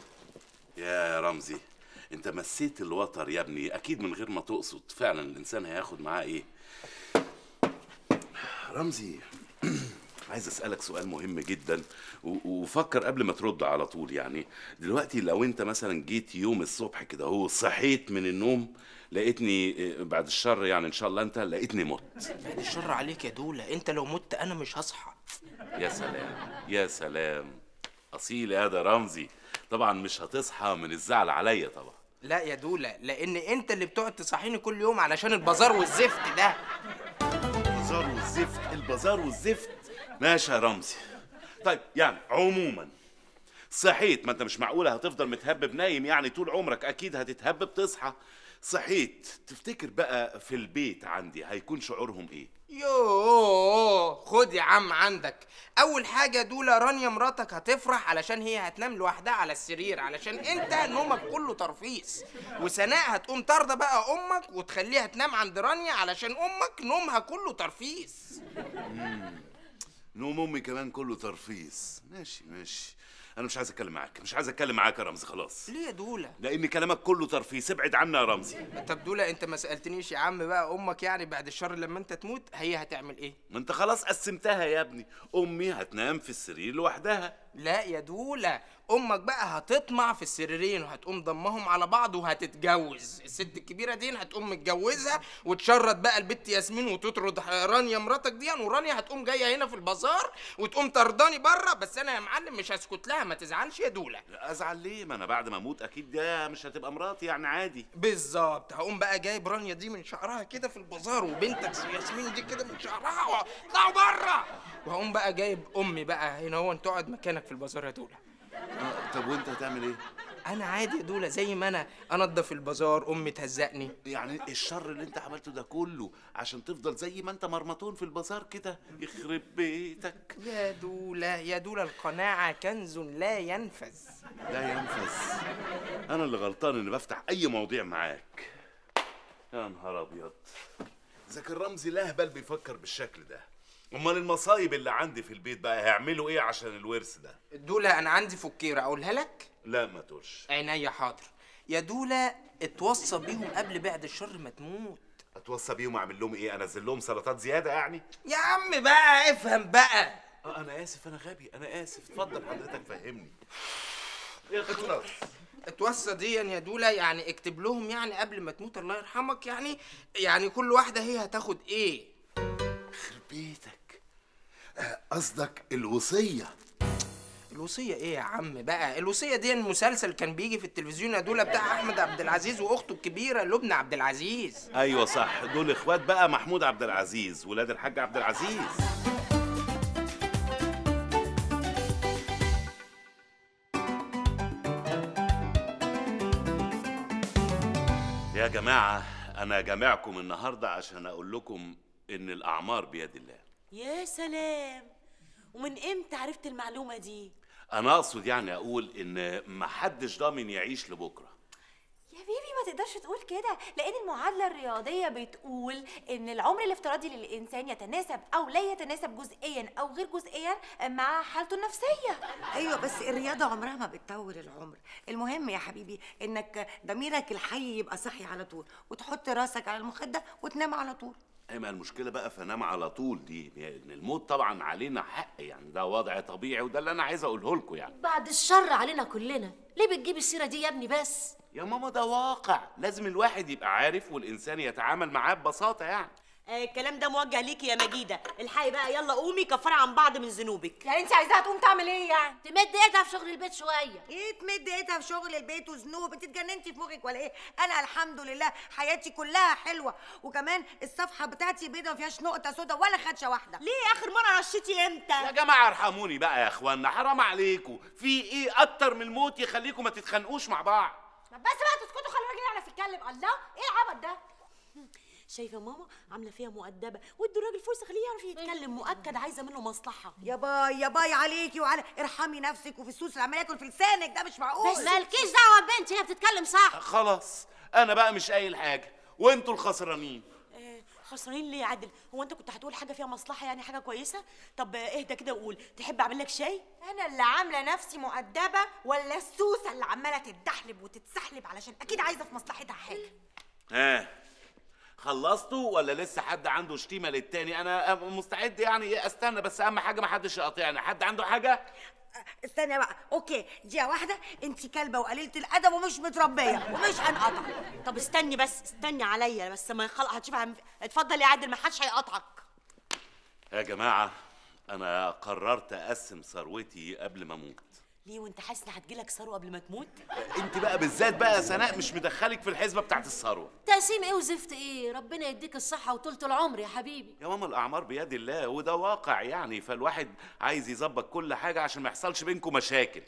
يا رمزي أنت مسيت الوتر يا ابني. أكيد من غير ما تقصد فعلا الإنسان هياخد معاه إيه؟ رمزي عايز أسألك سؤال مهم جدا وفكر قبل ما ترد على طول يعني دلوقتي لو أنت مثلا جيت يوم الصبح كده هو صحيت من النوم لقيتني آه، بعد الشر يعني إن شاء الله أنت لقيتني مت. بعد الشر عليك يا دولا أنت لو مت أنا مش هصحى. يا سلام يا سلام. أصيل يا ده رمزي. طبعا مش هتصحى من الزعل عليا طبعا. لا يا دولا لأن أنت اللي بتقعد تصحيني كل يوم علشان البازار والزفت ده. البازار والزفت البازار والزفت. ماشي يا رمزي. طيب يعني عموما صحيت ما أنت مش معقولة هتفضل متهبب نايم يعني طول عمرك أكيد هتتهبب تصحى. صحيت تفتكر بقى في البيت عندي هيكون شعورهم إيه؟ يوه خد يا عم عندك. أول حاجة دولا رانيا مراتك هتفرح علشان هي هتنام لوحدها على السرير علشان أنت نومك كله ترفيس. وسناء هتقوم طاردة بقى أمك وتخليها تنام عند رانيا علشان أمك نومها كله ترفيس. نوم امي كمان كله ترفيس ماشي ماشي. أنا مش عايز أتكلم معاك مش عايز أتكلم معاك يا رمزي خلاص. ليه يا دولا لأن كلامك كله ترفيس ابعد عنا يا رمزي. طب دولا أنت ما سألتنيش يا عم بقى أمك يعني بعد الشر لما أنت تموت هي هتعمل إيه؟ ما أنت خلاص قسمتها يا ابني. أمي هتنام في السرير لوحدها. لا يا دولا أمك بقى هتطمع في السريرين وهتقوم ضمهم على بعض وهتتجوز. الست الكبيرة دي هتقوم متجوزها وتشرد بقى البت ياسمين وتطرد رانيا مراتك دي ورانيا هتقوم جاية هنا في البازار وتقوم طرداني بره بس أنا يا معلم مش هسكت لها ما تزعلش يا دولا أزعل ليه؟ ما أنا بعد ما أموت أكيد ده مش هتبقى مراتي يعني عادي. بالظبط. هقوم بقى جايب رانيا دي من شعرها كده في البازار وبنتك ياسمين دي كده من شعرها واطلعوا بره وهقوم بقى جايب أمي بقى هنا هو تقعد مكانك في البازار يا دولا آه، طب وانت هتعمل إيه؟ أنا عادي يا دولا زي ما أنا انضف البازار امي تهزقني. يعني الشر اللي انت عملته ده كله عشان تفضل زي ما انت مرمطون في البازار كده يخرب بيتك. يا دولا يا دولا القناعة كنز لا ينفذ. لا ينفذ. أنا اللي غلطان إني بفتح أي مواضيع معاك. يا نهار أبيض. اذا كان رمزي الاهبل بيفكر بالشكل ده. امال المصايب اللي عندي في البيت بقى هيعملوا إيه عشان الورث ده؟ دولا أنا عندي فكيرة اقولها لك. لا ما تقولش. عينيا حاضر. يا دولا اتوصى بيهم قبل بعد الشر ما تموت. اتوصى بيهم اعمل لهم إيه؟ انزل لهم سلطات زيادة يعني؟ يا عم بقى افهم بقى. آه أنا آسف أنا غبي أنا آسف. اتفضل حضرتك فهمني. اخلص اتوصى دي يا دولا يعني اكتب لهم يعني قبل ما تموت الله يرحمك يعني يعني كل واحدة هي هتاخد إيه؟ بيتك. آه، قصدك الوصية. الوصية إيه يا عم بقى؟ الوصية دي المسلسل كان بيجي في التلفزيون يا دولا بتاع أحمد عبد العزيز وأخته الكبيرة لبنى عبد العزيز. أيوه صح دول إخوات بقى محمود عبد العزيز ولاد الحاج عبد العزيز. يا جماعة أنا جامعكم النهارده عشان أقول لكم إن الأعمار بيد الله. يا سلام. ومن إمتى عرفت المعلومة دي؟ أنا أقصد يعني أقول إن محدش ضامن يعيش لبكرة. يا بيبي ما تقدرش تقول كده لأن المعادلة الرياضية بتقول إن العمر الافتراضي للإنسان يتناسب أو لا يتناسب جزئيا أو غير جزئيا مع حالته النفسية. أيوه بس الرياضة عمرها ما بتطول العمر. المهم يا حبيبي إنك ضميرك الحي يبقى صحي على طول وتحط راسك على المخدة وتنام على طول. اما المشكلة بقى؟ فنام على طول. دي إن الموت طبعا علينا حق يعني ده وضع طبيعي وده اللي أنا عايز أقوله لكم يعني. بعد الشر علينا كلنا. ليه بتجيب السيرة دي يا ابني بس؟ يا ماما ده واقع. لازم الواحد يبقى عارف والإنسان يتعامل معاه ببساطة يعني. آه الكلام ده موجه ليكي يا مجيدة. الحقي بقى يلا قومي كفري عن بعض من ذنوبك. يعني انت عايزاها تقوم تعمل إيه يعني؟ تمد ايدها في شغل البيت شوية. إيه تمد ايدها في شغل البيت وذنوب؟ انت اتجننتي في مخك ولا إيه؟ أنا الحمد لله حياتي كلها حلوة. وكمان الصفحة بتاعتي بيضة ما فيهاش نقطة سودا ولا خدشة واحدة. ليه آخر مرة رشيتي إمتى؟ يا جماعة ارحموني بقى يا إخوانا. حرام عليكم. في إيه؟ أكتر من الموت يخليكم ما تتخانقوش مع بعض. طب بس بقى تسكتوا خلي الراجل يعرف يتكلم. الله إيه العبط ده؟ شايفة ماما عاملة فيها مؤدبة وادوا الراجل فرصة خليه يعرف يتكلم مؤكد عايزة منه مصلحة. يا باي يا باي عليكي وعلى ارحمي نفسك وفي السوس اللي عمال ياكل في لسانك ده مش معقول. بس مالكيش دعوة ببنتي هي بتتكلم صح. خلاص أنا بقى مش قايل حاجة وأنتوا الخسرانين. آه، خسرانين ليه يا عادل؟ هو أنت كنت هتقول حاجة فيها مصلحة يعني حاجة كويسة؟ طب آه، اهدى كده وقول تحب أعمل لك شاي؟ أنا اللي عاملة نفسي مؤدبة ولا السوسة اللي عمالة تتدحلب وتتسحلب علشان أكيد عايزة في مصلحتها حاجة؟ ها. خلصتوا ولا لسه حد عنده شتيمة للتاني؟ أنا مستعد يعني أستنى بس أهم حاجة ما حدش يقاطعني. حد عنده حاجة؟ استنى بقى. أوكي دقيقه واحدة. أنت كلبة وقليلة الأدب ومش متربية ومش هنقطع. طب استني بس استني عليا بس ما يخلق هتشوف هم... اتفضل يا عادل ما حدش هيقاطعك. يا جماعة أنا قررت أقسم ثروتي قبل ما أموت. ليه وانت حاسس ان هتجيلك ثروة قبل ما تموت؟ انت بقى بالذات بقى يا سناء مش مدخلك في الحسبة بتاعت الثروة. تقسيم إيه وزفت إيه؟ ربنا يديك الصحة وطولة العمر يا حبيبي. يا ماما الأعمار بيد الله وده واقع يعني فالواحد عايز يظبط كل حاجة عشان ما يحصلش بينكم مشاكل.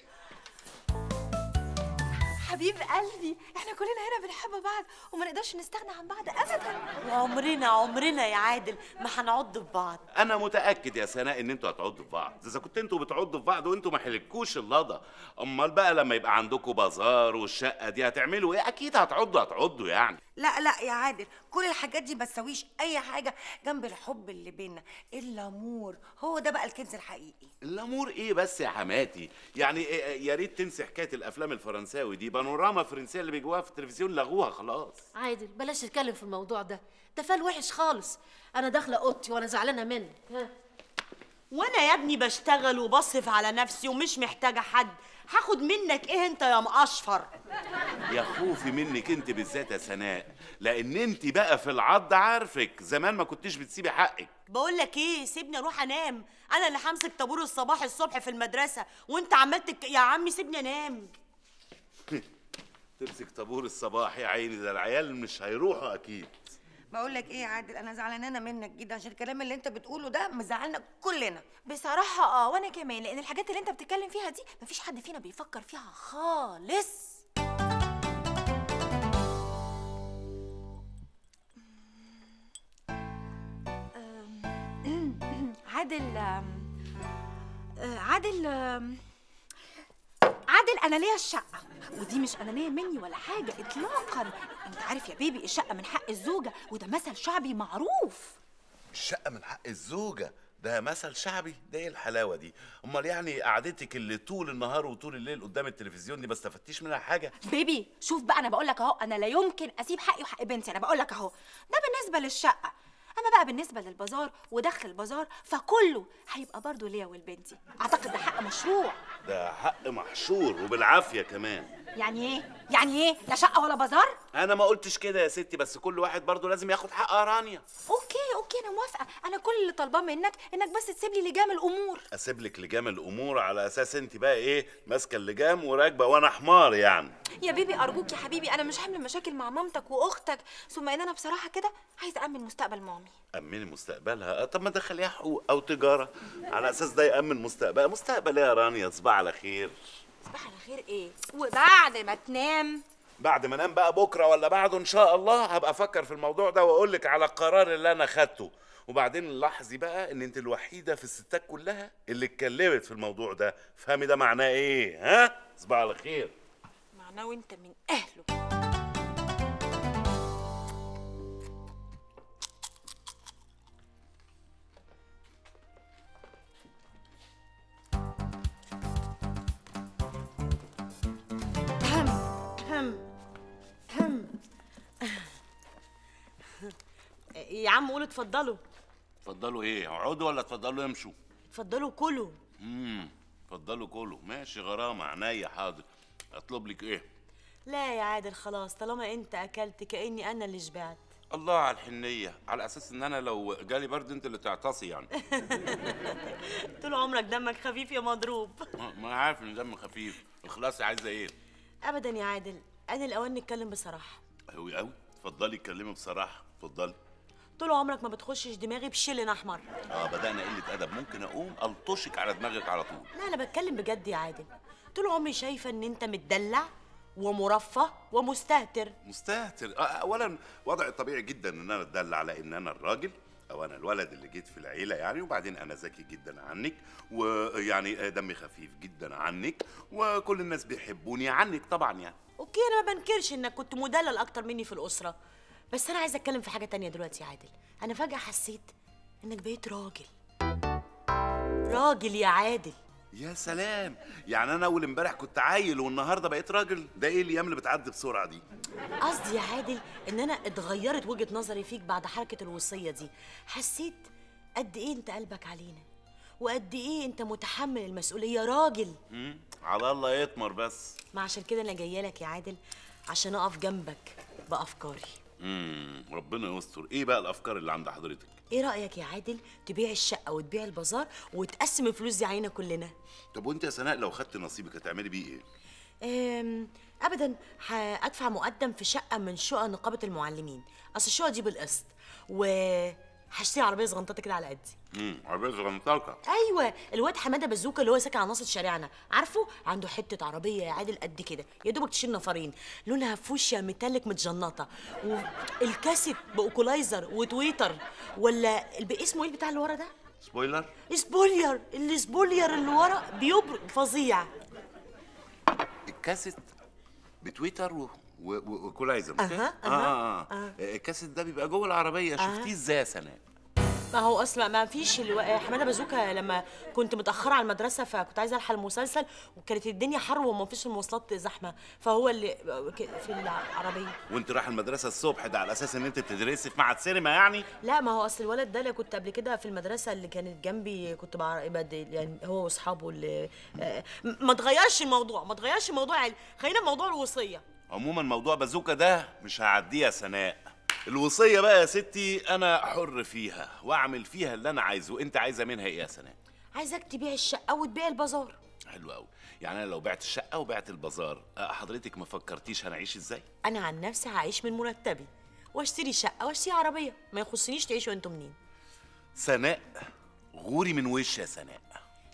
حبيب قلبي إحنا كلنا هنا بنحب بعض وما نقدرش نستغنى عن بعض ابدا. وعمرنا عمرنا يا عادل ما هنعض في بعض. أنا متأكد يا سناء إن أنتوا هتعضوا في بعض. إذا كنت أنتوا بتعضوا في بعض وأنتوا ما حلكوش اللضا أمال بقى لما يبقى عندكم بازار والشقة دي هتعملوا إيه؟ أكيد هتعضوا هتعضوا يعني. لا لا يا عادل كل الحاجات دي ما تساويش أي حاجة جنب الحب اللي بينا. الأمور هو ده بقى الكنز الحقيقي. الأمور إيه بس يا حماتي؟ يعني إيه- يا ريت تنسي حكاية الأفلام الفرنساوي دي. بانوراما فرنسية اللي بيجوها في التلفزيون لغوها خلاص. عادل بلاش تتكلم في الموضوع ده. ده فال وحش خالص. أنا داخلة أوضتي وأنا زعلانة منك ها؟ وأنا يا ابني بشتغل وبصرف على نفسي ومش محتاجة حد. هاخد منك إيه أنت يا مقشفر يا خوفي منك أنت بالذات يا سناء لأن أنت بقى في العض عارفك زمان ما كنتش بتسيبي حقك. بقول لك إيه سيبني أروح أنام. أنا اللي همسك طابور الصباح الصبح في المدرسة وأنت عمال تك... يا عمي سيبني أنام. تمسك طابور الصباح يا عيني ده العيال مش هيروحوا أكيد. بقول لك إيه يا عادل؟ أنا زعلانة منك جدا عشان الكلام اللي أنت بتقوله ده مزعلنا كلنا. بصراحة آه وأنا كمان لأن الحاجات اللي أنت بتتكلم فيها دي مفيش حد فينا بيفكر فيها خالص. عادل أم، آه، عادل أنا ليا الشقة. ودي مش أنانية مني ولا حاجة اطلاقا. أنت عارف يا بيبي الشقة من حق الزوجة وده مثل شعبي معروف. الشقة من حق الزوجة؟ ده مثل شعبي؟ ده إيه الحلاوة دي؟ أمال يعني قعدتك اللي طول النهار وطول الليل قدام التلفزيون دي ما استفدتيش منها حاجة؟ بيبي شوف بقى أنا بقول لك أهو أنا لا يمكن أسيب حقي وحق بنتي أنا بقول لك أهو. ده بالنسبة للشقة. أما بقى بالنسبة للبازار ودخل البازار فكله هيبقى برضه ليا ولبنتي أعتقد ده حق مشروع. ده حق محشور وبالعافية كمان. يعني إيه؟ يعني إيه؟ لا شقة ولا بازار؟ أنا ما قلتش كده يا ستي بس كل واحد برضه لازم ياخد حقه يا رانيا أوكي OK أنا موافقة. أنا كل اللي طالباه منك إنك بس تسيب لي لجام الأمور. أسيب لك لجام الأمور على أساس أنت بقى إيه ماسكة اللجام وراكبة وأنا حمار يعني. يا بيبي أرجوك يا حبيبي أنا مش حامل مشاكل مع مامتك وأختك. ثم إن أنا بصراحة كده عايزه امن مستقبل مامي. أمني مستقبلها؟ طب ما دخليها حقوق أو تجارة. على أساس ده يأمن مستقبل. مستقبل إيه يا رانيا صباح على خير. صباح على خير إيه؟ وبعد ما تنام. بعد ما انام بقى بكرة ولا بعده إن شاء الله هبقى أفكر في الموضوع ده وأقول لك على القرار اللي أنا خدته. وبعدين لاحظي بقى إن أنت الوحيدة في الستات كلها اللي اتكلمت في الموضوع ده. فهمي ده معناه إيه ها؟ صباح على خير معناه وأنت من أهله. يا عم قولوا اتفضلوا. اتفضلوا إيه؟ اقعدوا ولا اتفضلوا امشوا؟ اتفضلوا كلوا. امم اتفضلوا كله ماشي غرامة عينيا حاضر. اطلب لك إيه؟ لا يا عادل خلاص طالما انت اكلت كأني أنا اللي شبعت. الله على الحنية على أساس إن أنا لو جالي برد أنت اللي تعطسي يعني. طول عمرك دمك خفيف يا مضروب. ما أنا عارف إن دم خفيف. اخلاصي عايزة إيه؟ ابدا يا عادل أنا الاوان نتكلم بصراحة. قوي قوي اتفضلي اتكلمي بصراحة. اتفضلي. طول عمرك ما بتخشش دماغي بشلن أحمر. آه بدأنا قلة أدب. ممكن أقوم ألطشك على دماغك على طول. لا أنا بتكلم بجد يا عادل. طول عمري شايفة إن أنت متدلع ومرفه ومستهتر. مستهتر. آه، اولا وضع طبيعي جدا إن أنا أتدلع على ان أنا الراجل أو أنا الولد اللي جيت في العيلة يعني وبعدين أنا ذكي جدا عنك ويعني دمي خفيف جدا عنك وكل الناس بيحبوني عنك طبعا يعني. أوكي أنا ما بنكرش إنك كنت مدلل أكتر مني في الأسرة. بس أنا عايزة أتكلم في حاجة تانية دلوقتي يا عادل. أنا فجأة حسيت إنك بقيت راجل. راجل يا عادل. يا سلام! يعني أنا أول امبارح كنت عيل والنهاردة بقيت راجل؟ ده إيه الأيام اللي بتعدي بسرعة دي؟ قصدي يا عادل إن أنا اتغيرت وجهة نظري فيك بعد حركة الوصية دي. حسيت قد إيه أنت قلبك علينا وقد إيه أنت متحمل المسؤولية. راجل! على الله يطمر بس. ما عشان كده أنا جاية لك يا عادل عشان أقف جنبك بأفكاري. امم ربنا يستر. إيه بقى الأفكار اللي عند حضرتك؟ إيه رأيك يا عادل تبيع الشقة وتبيع البازار وتقسم الفلوس دي علينا كلنا؟ طب وأنت يا سناء لو خدت نصيبك هتعملي بيه إيه؟ أم ابدا هادفع مقدم في شقة من شقق نقابة المعلمين. أصل الشقة دي بالقسط. و هشتري عربية صغنطة كده على قدي. امم عربية صغنطلقه أيوه الواد حمادة بازوكا اللي هو ساكن على ناصيه شارعنا عارفه؟ عنده حتة عربية يا عادل قد كده يا دوبك تشيل نفرين لونها فوشيا metallic متجنطة والكاسيت ب equalizer و tweeter ولا اسمه إيه بتاع اللي ورا ده؟ spoiler. spoiler ال spoiler اللي ورا بيبرق فظيع. الكاسيت ب tweeter و... و equalizer كده؟ أها، آه, آه. الكاسيت ده بيبقى جوه العربية شفتيه إزاي يا سناء ما هو أصلا ما فيش ألو... حمادة بازوكا لما كنت متأخرة على المدرسة فكنت عايزة ألحق المسلسل وكانت الدنيا حر وما فيش المواصلات زحمة فهو اللي في العربية وأنت رايح المدرسة الصبح ده على أساس إن أنت بتدرسي في معهد سينما يعني لا ما هو أصل الولد ده اللي كنت قبل كده في المدرسة اللي كانت جنبي كنت. بد- يعني هو وأصحابه اللي آه، ما تغيرش الموضوع ما تغيرش الموضوع خلينا في موضوع الوصية عموما موضوع بازوكا ده مش هعديه يا سناء. الوصية بقى يا ستي أنا حر فيها وأعمل فيها اللي أنا عايزه. أنت عايزة منها إيه يا سناء؟ عايزك تبيع الشقة وتبيع البازار. حلو قوي يعني أنا لو بعت الشقة وبعت البازار أه، حضرتك ما فكرتيش هنعيش إزاي؟ أنا عن نفسي هعيش من مرتبي وأشتري شقة وأشتري عربية. ما يخصنيش تعيشوا أنتوا منين. سناء غوري من وش يا سناء؟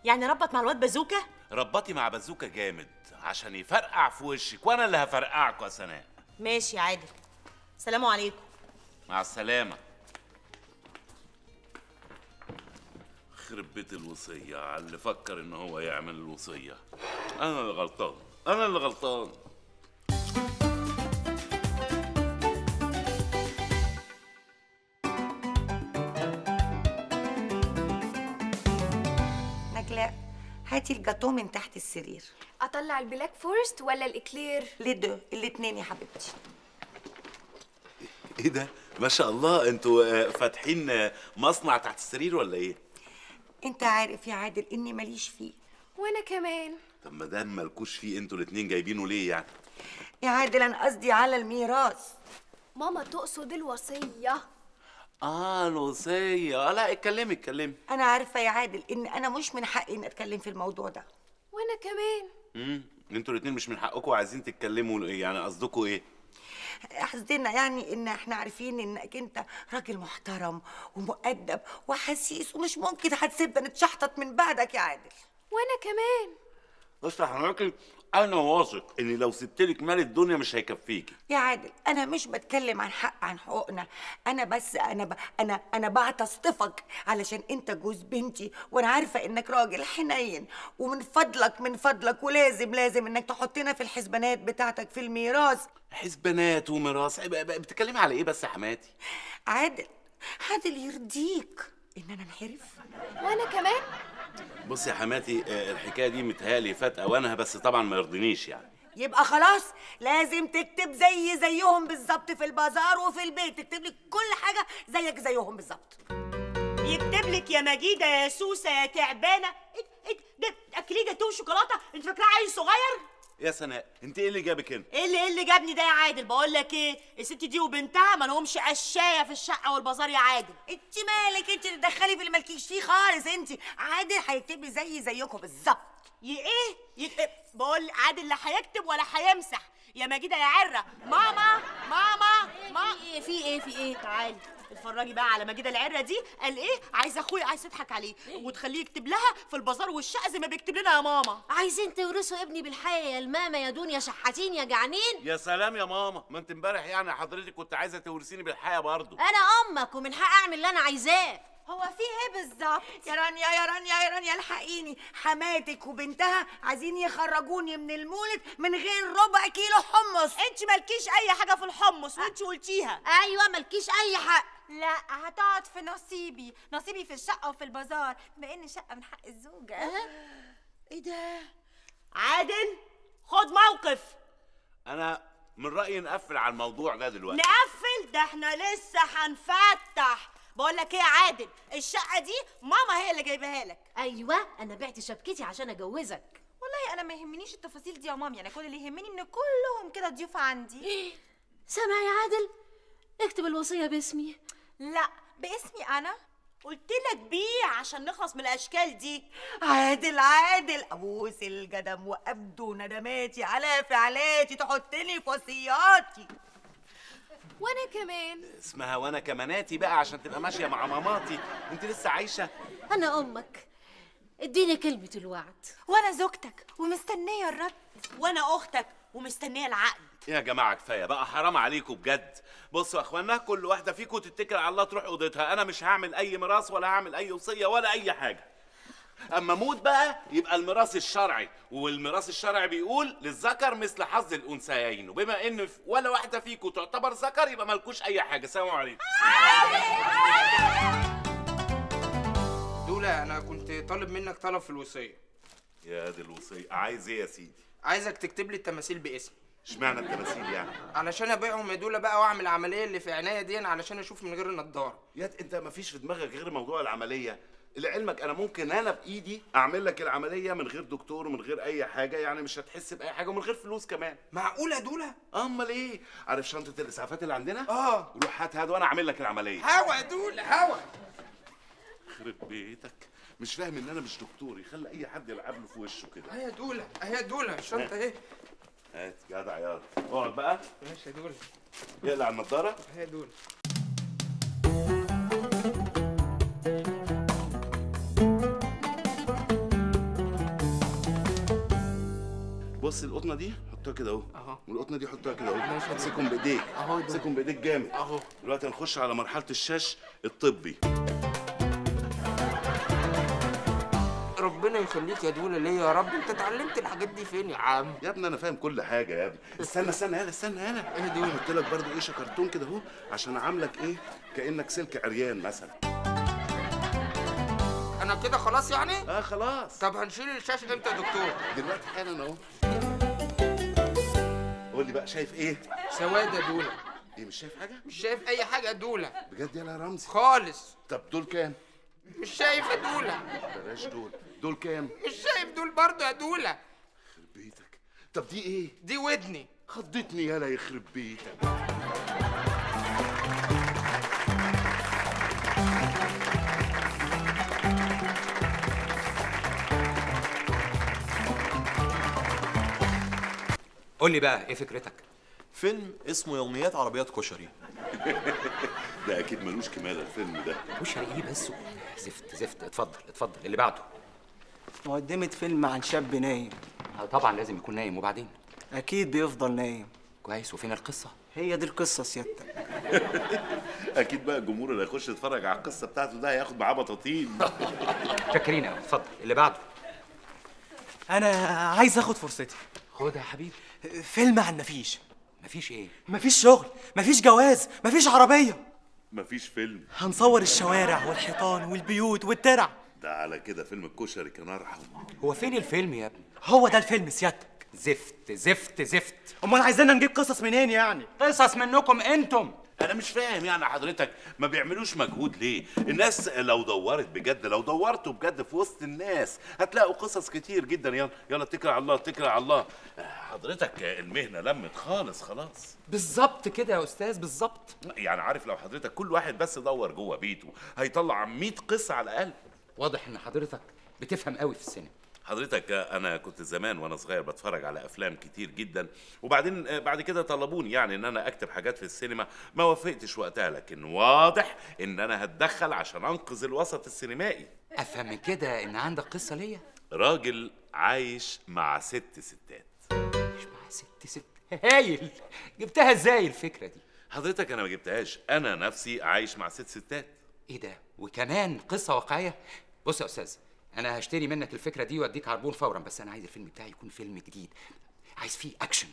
يعني ربط مع الواد بازوكا؟ ربطي مع بازوكا جامد. عشان يفرقع في وشك وأنا اللي هفرقعكوا يا سناء. ماشي يا عادل. سلام عليكم. مع السلامة. خرب بيت الوصية على اللي فكر إن هو يعمل الوصية. أنا اللي غلطان أنا اللي غلطان. نجلاء هاتي الجاتو من تحت السرير. أطلع ال black forest ولا ال éclair؟ ليه ده الاتنين يا حبيبتي. إيه ده؟ ما شاء الله. أنتوا آه، فاتحين آه، مصنع تحت السرير ولا إيه؟ انت عارف يا عادل إني ماليش فيه. وأنا كمان. طب ما دام مالكوش فيه. أنتوا الاتنين جايبينه ليه يعني؟ يا عادل أنا قصدي على الميراث. ماما تقصد الوصية. آه الوصية. آه، لا اتكلمي اتكلمي. أنا عارفة يا عادل إن أنا مش من حقي إني أتكلم في الموضوع ده. وأنا كمان. امم أنتوا الاتنين مش من حقكم عايزين تتكلموا يعني قصدكم إيه؟ قصدنا يعني إن إحنا عارفين إنك أنت راجل محترم ومؤدب وحسيس ومش ممكن هتسيبنا نتشحطط من بعدك يا عادل. وأنا كمان. بص يا حضرتك أنا واثق ان لو سبتلك مال الدنيا مش هيكفيكي. يا عادل أنا مش بتكلم عن حق عن حقوقنا. أنا بس أنا ب... أنا أنا بعتصطفك علشان أنت جوز بنتي وأنا عارفة إنك راجل حنين ومن فضلك من فضلك ولازم لازم إنك تحطنا في الحسبانات بتاعتك في الميراث. حسبانات وميراث إيه بقى بتتكلمي على إيه بس يا حماتي؟ عادل عادل يرضيك إن أنا انحرف. وأنا كمان؟ بصي يا حماتي آه، الحكاية دي متهيألي فات اوانها بس طبعا ما يرضينيش يعني. يبقى خلاص لازم تكتب زي زيهم بالظبط في البازار وفي البيت. تكتب لي كل حاجة زيك زيهم بالظبط. يكتب لك يا مجيدة يا سوسة يا تعبانه إيه إيه ده اكلي جاتوه شوكولاتة. أنت فاكراه عيل صغير؟ يا سناء انت إيه اللي جابك هنا؟ إيه اللي إيه اللي جابني ده يا عادل؟ بقول لك إيه الست دي وبنتها ما لهمش قشايه في الشقة والبازار يا عادل. انت مالك؟ انت تدخلي في اللي مالكيش فيه خالص انت. عادل هيكتب زي زيكم بالظبط. ي إيه؟ يكتب بقول عادل لا هيكتب ولا هيمسح. يا مجيده يا عرة. ماما ماما ما في إيه؟ في إيه؟ في إيه؟ تعالي. اتفرجي بقى على مجيده العرة دي. قال إيه؟ عايز اخويا عايز تضحك عليه. وتخليه يكتب لها في البازار والشقة زي ما بيكتب لنا يا ماما. عايزين تورثوا ابني بالحياة يا الماما يا دنيا شحاتين يا جعانين. يا سلام يا ماما ما انت امبارح يعني حضرتك كنت عايزة تورثيني بالحياة برضه. أنا أمك ومن حق أعمل اللي أنا عايزاه. هو في إيه بالظبط؟ يا رانيا يا رانيا يا رانيا الحقيني. حماتك وبنتها عايزين يخرجوني من المولد من غير ربع كيلو حمص. انت مالكيش اي حاجة في الحمص وانت قلتيها. أيوه مالكيش أي حق. لا هتقعد في نصيبي. نصيبي في الشقة وفي البازار بما إن الشقة من حق الزوجة. إيه ده؟ عادل خد موقف. أنا من رأيي نقفل على الموضوع ده دلوقتي. نقفل؟ ده إحنا لسه هنفتح. بقول لك إيه يا عادل الشقة دي ماما هي اللي جايباها لك. أيوه أنا بعت شبكتي عشان أجوزك. والله أنا ما يهمنيش التفاصيل دي يا مامي أنا كل اللي يهمني إن كلهم كده ضيوف عندي. سامع يا عادل؟ اكتب الوصية باسمي. لا باسمي أنا؟ قلت لك بيع عشان نخلص من الأشكال دي. عادل عادل. أبوس القدم وأبدو ندماتي على فعلاتي تحطني في وصياتي. وأنا كمان. اسمها وأنا كماناتي بقى عشان تبقى ماشية مع ماماتي. انت لسه عايشة؟ أنا أمك. اديني كلمة الوعد. وأنا زوجتك ومستنية الرد. وأنا أختك ومستنية العقد. يا جماعة كفاية بقى حرام عليكم بجد. بصوا يا أخوانا كل واحدة فيكم تتكل على الله تروح أوضتها. أنا مش هعمل أي ميراث ولا هعمل أي وصية ولا أي حاجة. أما أموت بقى يبقى الميراث الشرعي والميراث الشرعي بيقول للذكر مثل حظ الأنثيين وبما إن ولا واحدة فيكم تعتبر ذكر يبقى مالكوش أي حاجة. سلام عليكم. دولة أنا كنت طالب منك طلب في الوصية. يا دي الوصية. عايز إيه يا سيدي؟ عايزك تكتب لي التماثيل باسمي. اشمعنى التماثيل يعني؟ علشان أبيعهم يا دولة بقى وأعمل العملية اللي في عينيا دي علشان أشوف من غير النضارة. يا أنت ما فيش في دماغك غير موضوع العملية؟ لعلمك أنا ممكن أنا بإيدي أعمل لك العملية من غير دكتور ومن غير أي حاجة يعني مش هتحس بأي حاجة ومن غير فلوس كمان. معقولة دولة أمال إيه؟ عارف شنطة الإسعافات اللي عندنا؟ آه. روح هات هات وأنا أعمل لك العملية. هوا يا دولة هوا. يخرب بيتك. مش فاهم إن أنا مش دكتور يخلي أي حد يلعب له في وشه كده. اهي يا دولة اهي يا دولة الشنطه اهي هات جدع يلا. اقعد بقى. ماشي يا دولة يقلع النضارة. اهي يا بص القطنة دي حطها كده أهو. أهو. والقطنه دي حطها كده أهو. امسكهم بإيديك. أهو. امسكهم بإيديك جامد. أهو. دلوقتي هنخش على مرحلة الشاش الطبي. ربنا يخليك يا دولة ليه يا رب. أنت اتعلمت الحاجات دي فين يا عم؟ يا ابني أنا فاهم كل حاجة يا ابني. استنى استنى يلا استنى يلا إيه دول قلت لك برضو إيه شكرتون كده أهو عشان عاملك إيه؟ كأنك سلك عريان مثلا. أنا كده خلاص يعني؟ آه خلاص. طب هنشيل الشاشه إمتى يا دكتور؟ دلوقتي حالا أهو. قول لي بقى شايف إيه؟ سواد يا دولة. إيه مش شايف حاجة؟ مش شايف أي حاجة يا دولة. بجد يا رمزي. خالص. طب دول كام؟ مش شايف يا دولة. بلاش دول. دول كام؟ مش شايف دول برضه يا دولة. بيتك. طب دي إيه؟ دي ودني. خضتني يلا يخرب بيتك. قول لي بقى إيه فكرتك؟ فيلم اسمه يوميات عربيات كشري. ده أكيد ملوش كمال الفيلم ده. كشري إيه بس؟ زفت زفت. اتفضل اتفضل. اللي بعده. مقدمة فيلم عن شاب نايم. آه، طبعا لازم يكون نايم. وبعدين؟ أكيد بيفضل نايم. كويس. وفين القصة؟ هي دي القصة سيادتك. أكيد بقى الجمهور اللي هيخش يتفرج على القصة بتاعته ده هياخد معاه بطاطين. شاكرين قوي اتفضل. اللي بعده. أنا عايز آخد فرصتي. خد يا حبيبي. فيلم عن مفيش. مفيش إيه؟ مفيش شغل مفيش جواز مفيش عربية. مفيش فيلم. هنصور الشوارع والحيطان والبيوت والترع. ده على كده فيلم الكشري كان أرحم. هو فين الفيلم يا ابني؟ هو ده الفيلم سيادتك. زفت زفت زفت. أمال عايزيننا نجيب قصص منين يعني؟ قصص منكم أنتم. أنا مش فاهم يعني حضرتك ما بيعملوش مجهود ليه؟ الناس لو دورت بجد لو دورتوا بجد في وسط الناس هتلاقوا قصص كتير جدا. يلا يلا اتكل على الله اتكل على الله. حضرتك المهنة لمت خالص خلاص. بالظبط كده يا أستاذ بالظبط. يعني عارف لو حضرتك كل واحد بس دور جوه بيته هيطلع 100 قصة على الأقل. واضح إن حضرتك بتفهم قوي في السينما. حضرتك أنا كنت زمان وأنا صغير بتفرج على أفلام كتير جدا وبعدين بعد كده طلبوني يعني إن أنا أكتب حاجات في السينما. ما وافقتش وقتها لكن واضح إن أنا هتدخل عشان أنقذ الوسط السينمائي. أفهم من كده إن عندك قصة ليا؟ راجل عايش مع ست ستات. مع ست ست؟ هايل! جبتها إزاي الفكرة دي؟ حضرتك أنا ما جبتهاش. أنا نفسي عايش مع ست ستات. إيه ده؟ وكمان قصة واقعية؟ بص يا أستاذ أنا هشتري منك الفكرة دي وأديك عربون فورا بس أنا عايز الفيلم بتاعي يكون فيلم جديد. عايز فيه action.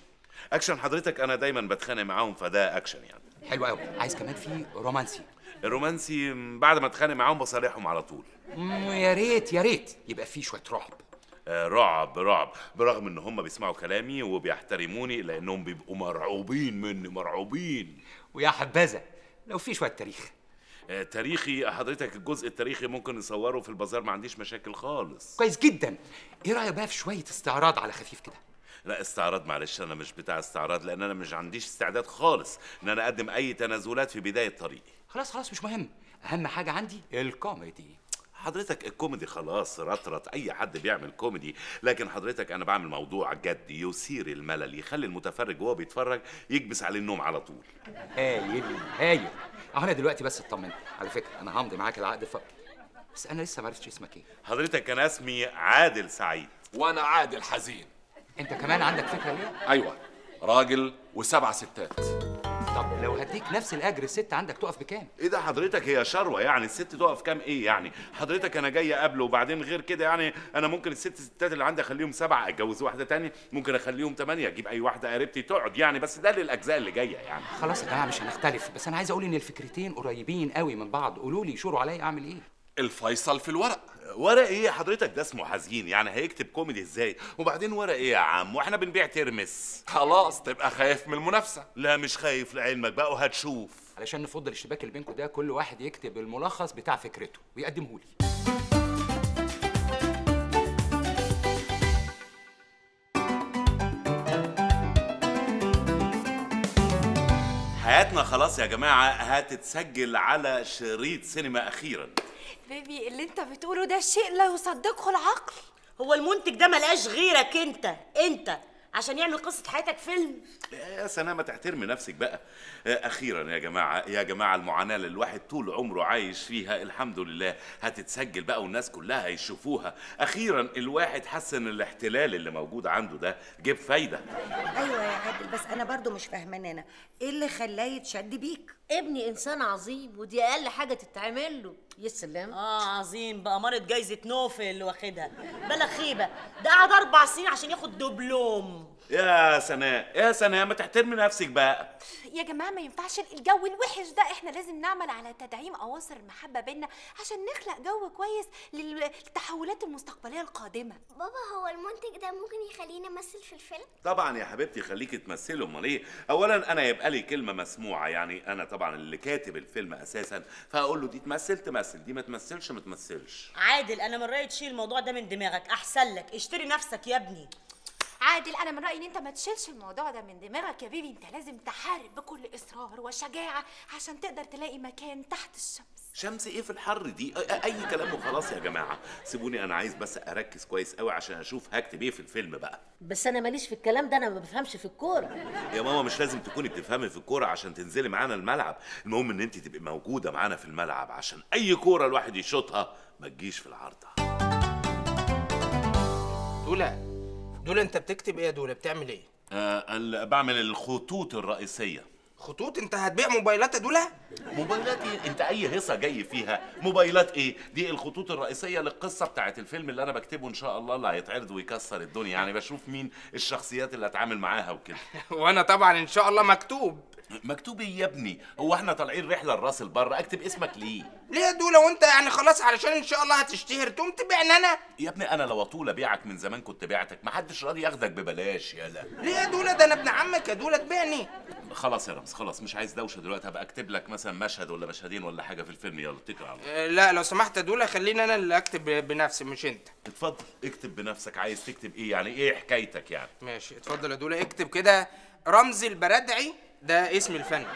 action؟ حضرتك أنا دايما بتخانق معاهم فده أكشن يعني. حلو قوي عايز كمان فيه رومانسي. الرومانسي بعد ما اتخانق معاهم بصالحهم على طول. يا ريت يا ريت. يبقى فيه شوية رعب. آه، رعب رعب. برغم إن هم بيسمعوا كلامي وبيحترموني لأنهم بيبقوا مرعوبين مني مرعوبين. ويا حبذا لو في شوية تاريخ. تاريخي حضرتك الجزء التاريخي ممكن نصوره في البازار ما عنديش مشاكل خالص. كويس جدا. إيه رأيك بقى في شوية استعراض على خفيف كده؟ لا استعراض معلش أنا مش بتاع استعراض لأن أنا مش عنديش استعداد خالص إن أنا أقدم أي تنازلات في بداية طريقي. خلاص خلاص مش مهم. أهم حاجة عندي الكوميدي. حضرتك الكوميدي خلاص رطرط أي حد بيعمل كوميدي. لكن حضرتك أنا بعمل موضوع جد يثير الملل يخلي المتفرج وهو بيتفرج يكبس عليه النوم على طول. هايل هايل. أهو أنا دلوقتي بس اطمنت على فكرة أنا همضي معاك العقد ف بس أنا لسه ما عرفتش اسمك إيه. حضرتك أنا اسمي عادل سعيد. وأنا عادل حزين. أنت كمان عندك فكرة ليه؟ أيوه. راجل وسبع ستات. طب لو هديك نفس الأجر الست عندك تقف بكام؟ إيه ده حضرتك هي شروة يعني الست تقف كام؟ إيه يعني؟ حضرتك أنا جاي قبله وبعدين غير كده يعني أنا ممكن الست ستات اللي عندي أخليهم سبعة أتجوز واحدة تانية ممكن أخليهم ثمانيه أجيب أي واحدة قريبتي تقعد يعني بس ده للأجزاء اللي جاية يعني. خلاص يا جماعة مش هنختلف بس أنا عايز أقول إن الفكرتين قريبين قوي من بعض. قولوا لي شوروا عليا أعمل إيه؟ الفيصل في الورق. ورق إيه؟ حضرتك ده اسمه حزين يعني هيكتب كوميدي إزاي؟ وبعدين ورق إيه يا عم؟ وإحنا بنبيع ترمس. خلاص تبقى خايف من المنافسة. لا مش خايف لعلمك بقى وهتشوف. علشان نفضل الشباك اللي بينكم ده كل واحد يكتب الملخص بتاع فكرته ويقدمه لي. حياتنا خلاص يا جماعة هتتسجل على شريط سينما أخيرا. بيبي اللي انت بتقوله ده شيء لا يصدقه العقل. هو المنتج ده ملقاش غيرك انت انت عشان يعمل قصة حياتك فيلم؟ يا سلامة تحترمي نفسك بقى. أخيرا يا جماعة يا جماعة المعاناة اللي الواحد طول عمره عايش فيها الحمد لله هتتسجل بقى والناس كلها هيشوفوها. أخيرا الواحد حس إن الاحتلال اللي موجود عنده ده جيب فايدة. أيوه يا عادل بس أنا برضو مش فاهمانة أنا. إيه اللي خلاه يتشد بيك؟ ابني انسان عظيم ودي أقل حاجة تتعمل له. يا سلام. آه عظيم بأمارة جايزة نوفل اللي واخدها. بلا خيبة. ده قعد أربع سنين عشان ياخد دبلوم. يا سناء يا سناء ما تحترمي نفسك بقى. يا جماعة ما ينفعش الجو الوحش ده. إحنا لازم نعمل على تدعيم أواصر المحبة بينا عشان نخلق جو كويس للتحولات المستقبلية القادمة. بابا هو المنتج ده ممكن يخليني امثل في الفيلم؟ طبعا يا حبيبتي خليكي تمثلي امال إيه؟ اولا أنا يبقى لي كلمة مسموعة. يعني أنا طبعا اللي كاتب الفيلم أساسا. فأقول له دي تمثل؟ تمثل. دي ما تمثلش؟ ما تمثلش. عادل أنا من رأيي تشيل الموضوع ده من دماغك. أحسن لك. اشتري نفسك يا ابني. عادل أنا من رأيي إن أنت ما تشيلش الموضوع ده من دماغك يا بيبي. أنت لازم تحارب بكل إصرار وشجاعة عشان تقدر تلاقي مكان تحت الشمس. شمس إيه في الحر دي؟ أي كلام وخلاص يا جماعة. سيبوني أنا عايز بس أركز كويس قوي عشان أشوف هكتب إيه في الفيلم بقى. بس أنا ماليش في الكلام ده أنا ما بفهمش في الكورة. يا ماما مش لازم تكوني بتفهمي في الكورة عشان تنزلي معانا الملعب. المهم إن أنت تبقي موجودة معانا في الملعب عشان أي كورة الواحد يشوطها ما تجيش في العارضة. دولا دولا انت بتكتب إيه يا دولا بتعمل إيه؟ آه ال- بعمل الخطوط الرئيسية. خطوط؟ انت هتبيع موبايلات دولا موبايلات إيه؟ انت أي هيصة جاي فيها. موبايلات إيه؟ دي الخطوط الرئيسية للقصة بتاعت الفيلم اللي أنا بكتبه إن شاء الله اللي هيتعرض ويكسر الدنيا. يعني بشوف مين الشخصيات اللي اتعامل معاها وكده. وأنا طبعا إن شاء الله مكتوب. مكتوب إيه يا ابني؟ هو إحنا طالعين رحلة لرأس البر؟ أكتب اسمك ليه؟ ليه يا دولا وأنت يعني خلاص علشان إن شاء الله هتشتهر تقوم تبيعني أنا؟ يا ابني أنا لو اطول أبيعك من زمان كنت بعتك. محدش راضي ياخدك ببلاش يالا. ليه يا دولا ده أنا ابن عمك يا دولا تبيعني. خلاص يا رمز خلاص مش عايز دوشة دلوقتي. هبقى أكتب لك مثلا مشهد ولا مشهدين ولا حاجة في الفيلم. يلا اتكل على الله. لا لو سمحت يا دولا خليني أنا اللي أكتب بنفسي مش أنت. اتفضل اكتب بنفسك. عايز تكتب إيه؟ يعني إيه حكايتك يعني؟ ماشي اتفضل يا دولا اكتب كده. رمزي البردعي ده اسم الفن.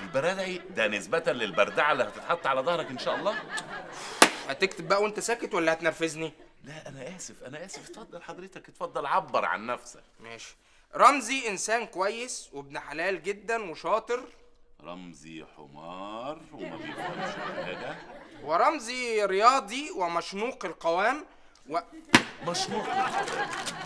البرادعي ده نسبة للبردعة اللي هتتحط على ظهرك إن شاء الله. هتكتب بقى وأنت ساكت ولا هتنرفزني؟ لا أنا آسف أنا آسف. اتفضل حضرتك اتفضل عبر عن نفسك. ماشي. رمزي إنسان كويس وابن حلال جدا وشاطر. رمزي حمار وما بيفهمش حاجة. ورمزي رياضي ومشنوق القوام. و... مشنوق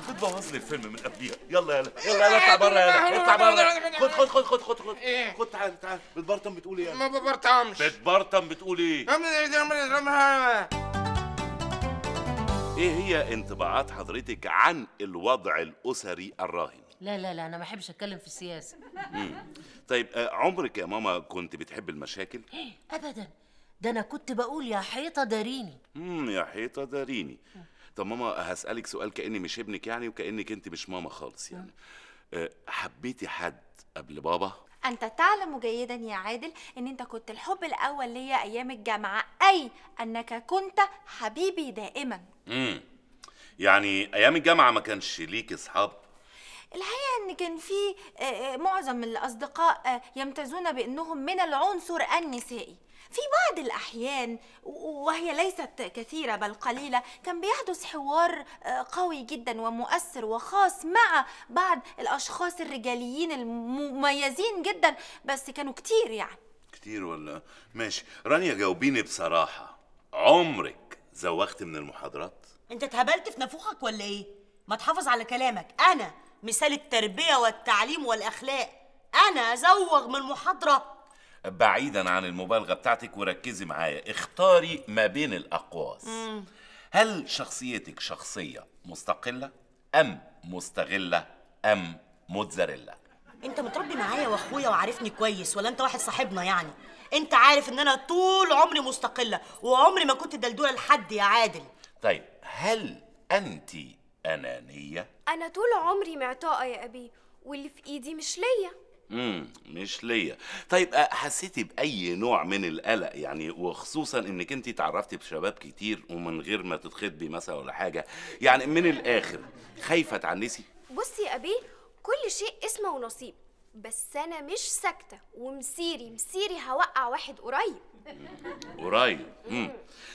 بتبوظ لي الفيلم من قبليها. يلا يلا. يلا يلا اطلع بره يلا. اطلع بره خد خد خد خد خد خد. خد تعال تعال. بتبرطم بتقول إيه؟ ما ببرطمش بتبرطم بتقول إيه؟ إيه هي انطباعات حضرتك عن الوضع الأسري الراهن؟ لا لا لا أنا ما بحبش أتكلم في السياسة. مم. طيب آه، عمرك يا ماما كنت بتحب المشاكل؟ ابدا. ده أنا كنت بقول يا حيطة داريني. امم يا حيطة داريني. طب ماما هسألك سؤال كأني مش ابنك يعني وكأنك انت مش ماما خالص يعني. أه، حبيتي حد قبل بابا؟ أنت تعلم جيدا يا عادل أن أنت كنت الحب الأول ليا أيام الجامعة أي أنك كنت حبيبي دائما. امم يعني أيام الجامعة ما كانش ليك أصحاب؟ الحقيقة أن كان في آه، آه، معظم الأصدقاء آه، يمتازون بأنهم من العنصر النسائي. في بعض الأحيان وهي ليست كثيرة بل قليلة كان بيحدث حوار آه، قوي جدا ومؤثر وخاص مع بعض الأشخاص الرجاليين المميزين جدا بس كانوا كتير يعني. كتير ولا؟ ماشي. رانيا جاوبيني بصراحة. عمرك زوغت من المحاضرات؟ انت اتهبلت في نافوخك ولا إيه؟ ما تحافظ على كلامك. أنا مثال التربية والتعليم والأخلاق. أنا أزوغ من المحاضرة. بعيدا عن المبالغة بتاعتك وركزي معايا. اختاري ما بين الأقواس. مم. هل شخصيتك شخصية مستقلة أم مستغلة أم موتزاريلا؟ انت متربي معايا واخويا وعارفني كويس ولا انت واحد صاحبنا يعني؟ انت عارف ان أنا طول عمري مستقلة وعمري ما كنت دلدولة لحد يا عادل. طيب هل أنت أنانية؟ أنا طول عمري معطاءة يا أبي واللي في إيدي مش ليا. امم مش ليا. طيب أه، حسيتي بأي نوع من القلق؟ يعني وخصوصا إنك انت تعرفتي بشباب كتير ومن غير ما تتخطبي مثلا ولا حاجة. يعني من الآخر خايفة تعنسي؟ بص يا أبي كل شيء اسمه ونصيب بس أنا مش ساكتة. ومسيري مسيري هوقع واحد قريب. قريب. امم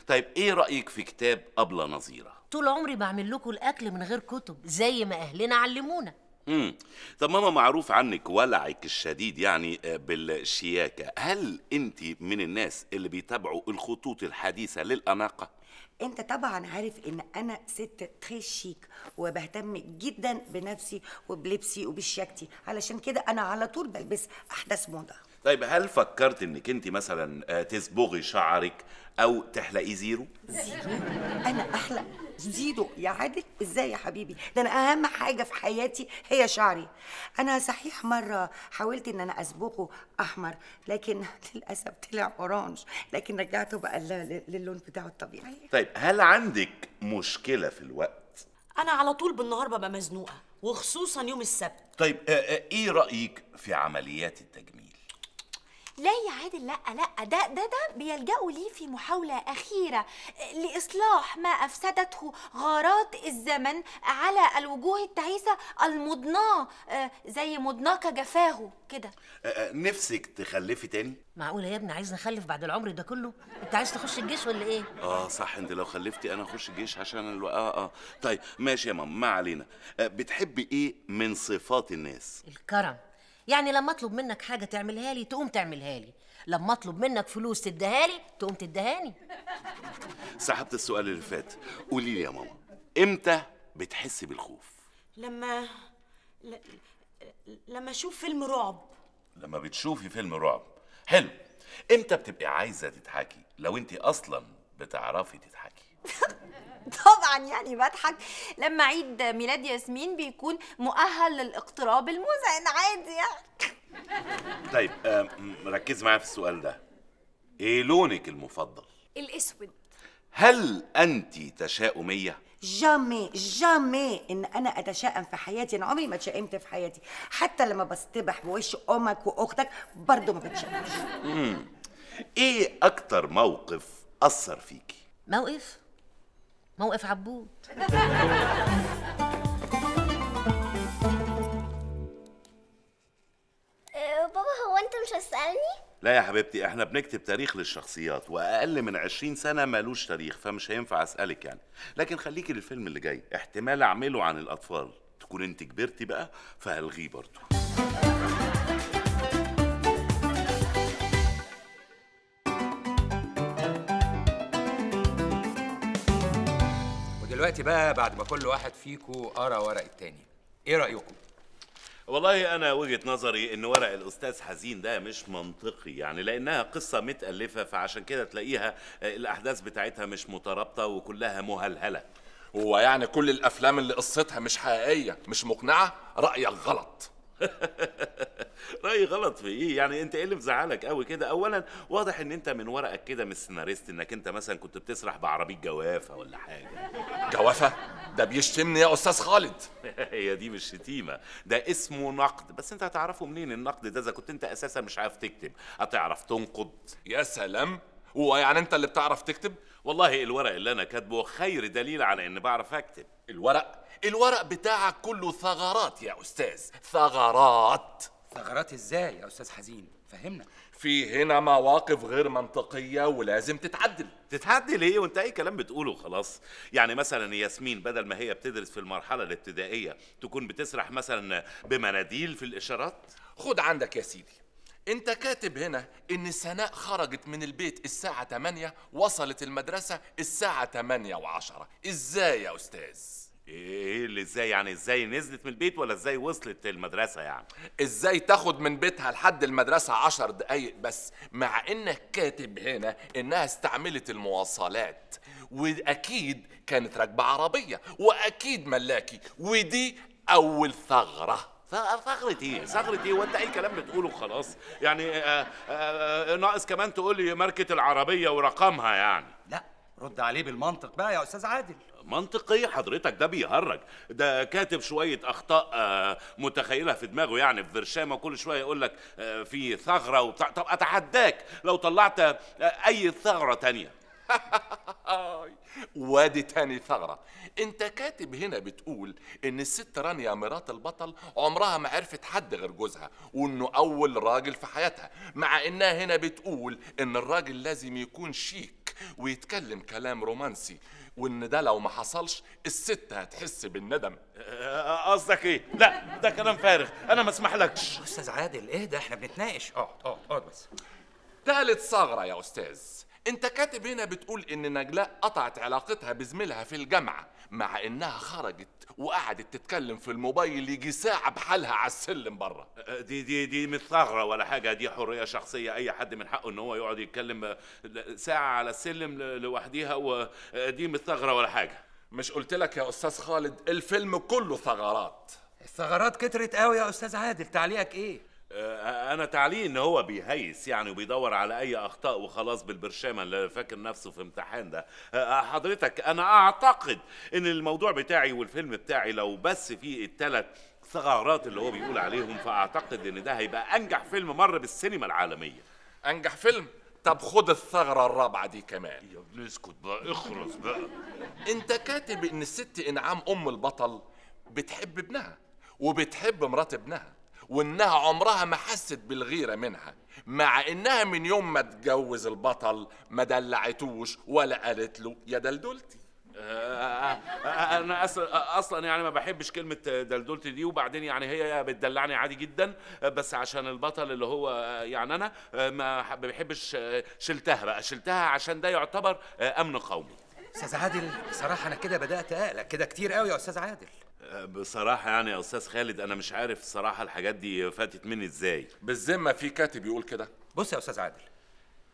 طيب إيه رأيك في كتاب أبلة نظيرة؟ طول عمري بعمل لكم الأكل من غير كتب زي ما أهلنا علمونا. امم طب ماما معروف عنك ولعك الشديد يعني آه، بالشياكة. هل انت من الناس اللي بيتابعوا الخطوط الحديثة للأناقة؟ انت طبعا عارف إن أنا ست très chic وبهتم جدا بنفسي وبلبسي وبشياكتي. علشان كده أنا على طول بلبس احدث موضة. طيب هل فكرت إنك انت مثلا آه، تصبغي شعرك أو تحلقي زيرو؟ zero؟ أنا أحلق. zero يا عادل إزاي يا حبيبي؟ ده أنا أهم حاجة في حياتي هي شعري. أنا صحيح مرة حاولت إن أنا اصبغه أحمر لكن للأسف طلع orange لكن رجعته بقى للون بتاعه الطبيعي. طيب هل عندك مشكلة في الوقت؟ أنا على طول بالنهار ببقى مزنوقة وخصوصا يوم السبت. طيب إيه رأيك في عمليات التجميل لا يا عادل لا لا ده ده ده بيلجأوا ليه في محاولة أخيرة لإصلاح ما أفسدته غارات الزمن على الوجوه التعيسة المضناة آه، زي مضناك جفاه كده. آه، آه، نفسك تخلفي تاني؟ معقولة يا ابني عايز نخلف بعد العمر ده كله؟ انت عايز تخش الجيش ولا إيه؟ آه صح أنت لو خلفتي أنا أخش الجيش عشان ألو... آه آه. طيب ماشي يا ماما ما علينا. آه، بتحبي إيه من صفات الناس؟ الكرم. يعني لما اطلب منك حاجة تعملها لي تقوم تعملها لي. لما اطلب منك فلوس تديها لي تقوم تديهاني سحبت السؤال اللي فات. قولي لي يا ماما إمتى بتحسي بالخوف؟ لما ل... لما أشوف فيلم رعب. لما بتشوفي فيلم رعب. حلو. إمتى بتبقي عايزة تضحكي؟ لو انت أصلا بتعرفي تضحكي. طبعا يعني بضحك. لما عيد ميلاد ياسمين بيكون مؤهل للاقتراب المزعج عادي يعني. طيب آه، ركز معايا في السؤال ده. إيه لونك المفضل؟ الأسود. هل أنت تشاؤمية؟ جامي جامي. إن أنا اتشائم في حياتي. أنا عمري ما اتشائمت في حياتي. حتى لما بصطبح بوش أمك وأختك برضه ما بتشائمش. إيه أكتر موقف أثر فيكي؟ موقف؟ موقف عبود. آه، بابا هو انت مش هتسألني؟ لا يا حبيبتي إحنا بنكتب تاريخ للشخصيات وأقل من 20 سنة مالوش تاريخ فمش هينفع أسألك يعني. لكن خليكي للفيلم اللي جاي احتمال أعمله عن الأطفال. تكون انت كبرتي بقى فهلغيه برضه. ودلوقتي بقى بعد ما كل واحد فيكو قرأ ورق التاني. إيه رأيكم؟ والله أنا وجهة نظري إن ورق الأستاذ حزين ده مش منطقي يعني لأنها قصة متألفة فعشان كده تلاقيها آه، الأحداث بتاعتها مش مترابطة وكلها مهلهلة. هو يعني كل الأفلام اللي قصتها مش حقيقية مش مقنعة؟ رأيك غلط. رايي غلط في إيه؟ يعني أنت إيه اللي مزعلك قوي كده؟ اولا واضح إن أنت من ورقك كده مش سيناريست إنك أنت مثلا كنت بتسرح بعربية جوافة ولا حاجة. جوافة؟ ده بيشتمني يا أستاذ خالد. هي دي مش شتيمة. ده اسمه نقد. بس أنت هتعرفه منين؟ النقد ده إذا كنت أنت أساسا مش عارف تكتب. هتعرف تنقد. يا سلام. هو يعني أنت اللي بتعرف تكتب؟ والله الورق اللي أنا كاتبه خير دليل على اني بعرف أكتب. الورق؟ الورق بتاعك كله ثغرات يا أستاذ. ثغرات. ثغرات إزاي يا أستاذ حزين؟ فهمنا. في هنا مواقف غير منطقية ولازم تتعدل. تتعدل إيه؟ وأنت أي كلام بتقوله خلاص يعني مثلا ياسمين بدل ما هي بتدرس في المرحلة الابتدائية تكون بتسرح مثلا بمناديل في الإشارات؟ خد عندك يا سيدي. أنت كاتب هنا إن سناء خرجت من البيت الساعة 8 وصلت المدرسة الساعة 8 و10 إزاي يا أستاذ؟ إيه اللي إزاي يعني إزاي نزلت من البيت ولا إزاي وصلت المدرسة يعني إزاي تاخد من بيتها لحد المدرسة عشر دقايق بس مع إنك كاتب هنا إنها استعملت المواصلات وأكيد كانت راكبة عربية وأكيد ملاكي ودي أول ثغرة ثغرة إيه؟ ثغرة إيه؟ وأنت أي كلام بتقوله خلاص؟ يعني آه آه ناقص كمان تقول لي ماركة العربية ورقمها يعني. لا رد عليه بالمنطق بقى يا أستاذ عادل منطقية حضرتك ده بيهرج. ده كاتب شوية أخطاء آه متخيلها في دماغه يعني في برشامة كل شوية يقول لك آه في ثغرة وبتاع. طب أتحداك لو طلعت آه أي ثغرة تانية؟ وادي تاني ثغرة. انت كاتب هنا بتقول ان الست رانيا مرات البطل عمرها ما عرفت حد غير جوزها وانه اول راجل في حياتها مع انها هنا بتقول ان الراجل لازم يكون شيك ويتكلم كلام رومانسي وان ده لو ما حصلش الست هتحس بالندم. آه، قصدك إيه؟ لا ده كلام فارغ. أنا ما اسمحلكش. أستاذ عادل اهدى إحنا بنتناقش. اقعد اقعد اقعد بس. تالت ثغرة يا أستاذ. أنت كاتب هنا بتقول إن نجلاء قطعت علاقتها بزميلها في الجامعة مع إنها خرجت وقعدت تتكلم في الموبايل يجي ساعة بحالها على السلم بره دي دي دي مش ثغرة ولا حاجة دي حرية شخصية أي حد من حقه إن هو يقعد يتكلم آه، ساعة على السلم لوحديها ودي مش ثغرة ولا حاجة. مش قلت لك يا أستاذ خالد الفيلم كله ثغرات. الثغرات كترت قوي يا أستاذ عادل تعليقك إيه؟ أنا تعليق إن هو بيهيس يعني وبيدور على أي أخطاء وخلاص بالبرشامة اللي فاكر نفسه في امتحان ده. آه، حضرتك أنا أعتقد إن الموضوع بتاعي والفيلم بتاعي لو بس فيه الثلاث ثغرات اللي هو بيقول عليهم فأعتقد إن ده هيبقى أنجح فيلم مر بالسينما العالمية. أنجح فيلم؟ طب خد الثغرة الرابعة دي كمان. يا ابني اسكت بقى اخرس بقى. أنت كاتب إن الست إنعام أم البطل بتحب ابنها وبتحب مرات ابنها. وإنها عمرها ما حست بالغيرة منها مع إنها من يوم ما اتجوز البطل ما دلعتوش ولا قالت له يا دلدلتي. آه، آه، أنا أصلا يعني ما بحبش كلمة دلدلتي دي وبعدين يعني هي بتدلعني عادي جدا بس عشان البطل اللي هو يعني أنا ح- ما بحبش شلتها بقى. شلتها عشان ده يعتبر أمن قومي. أستاذ عادل بصراحة أنا كده بدأت أقلق كده كتير قوي يا أستاذ عادل. بصراحة يعني يا أستاذ خالد أنا مش عارف الصراحة الحاجات دي فاتت مني إزاي. بالذمة في كاتب يقول كده. بص يا أستاذ عادل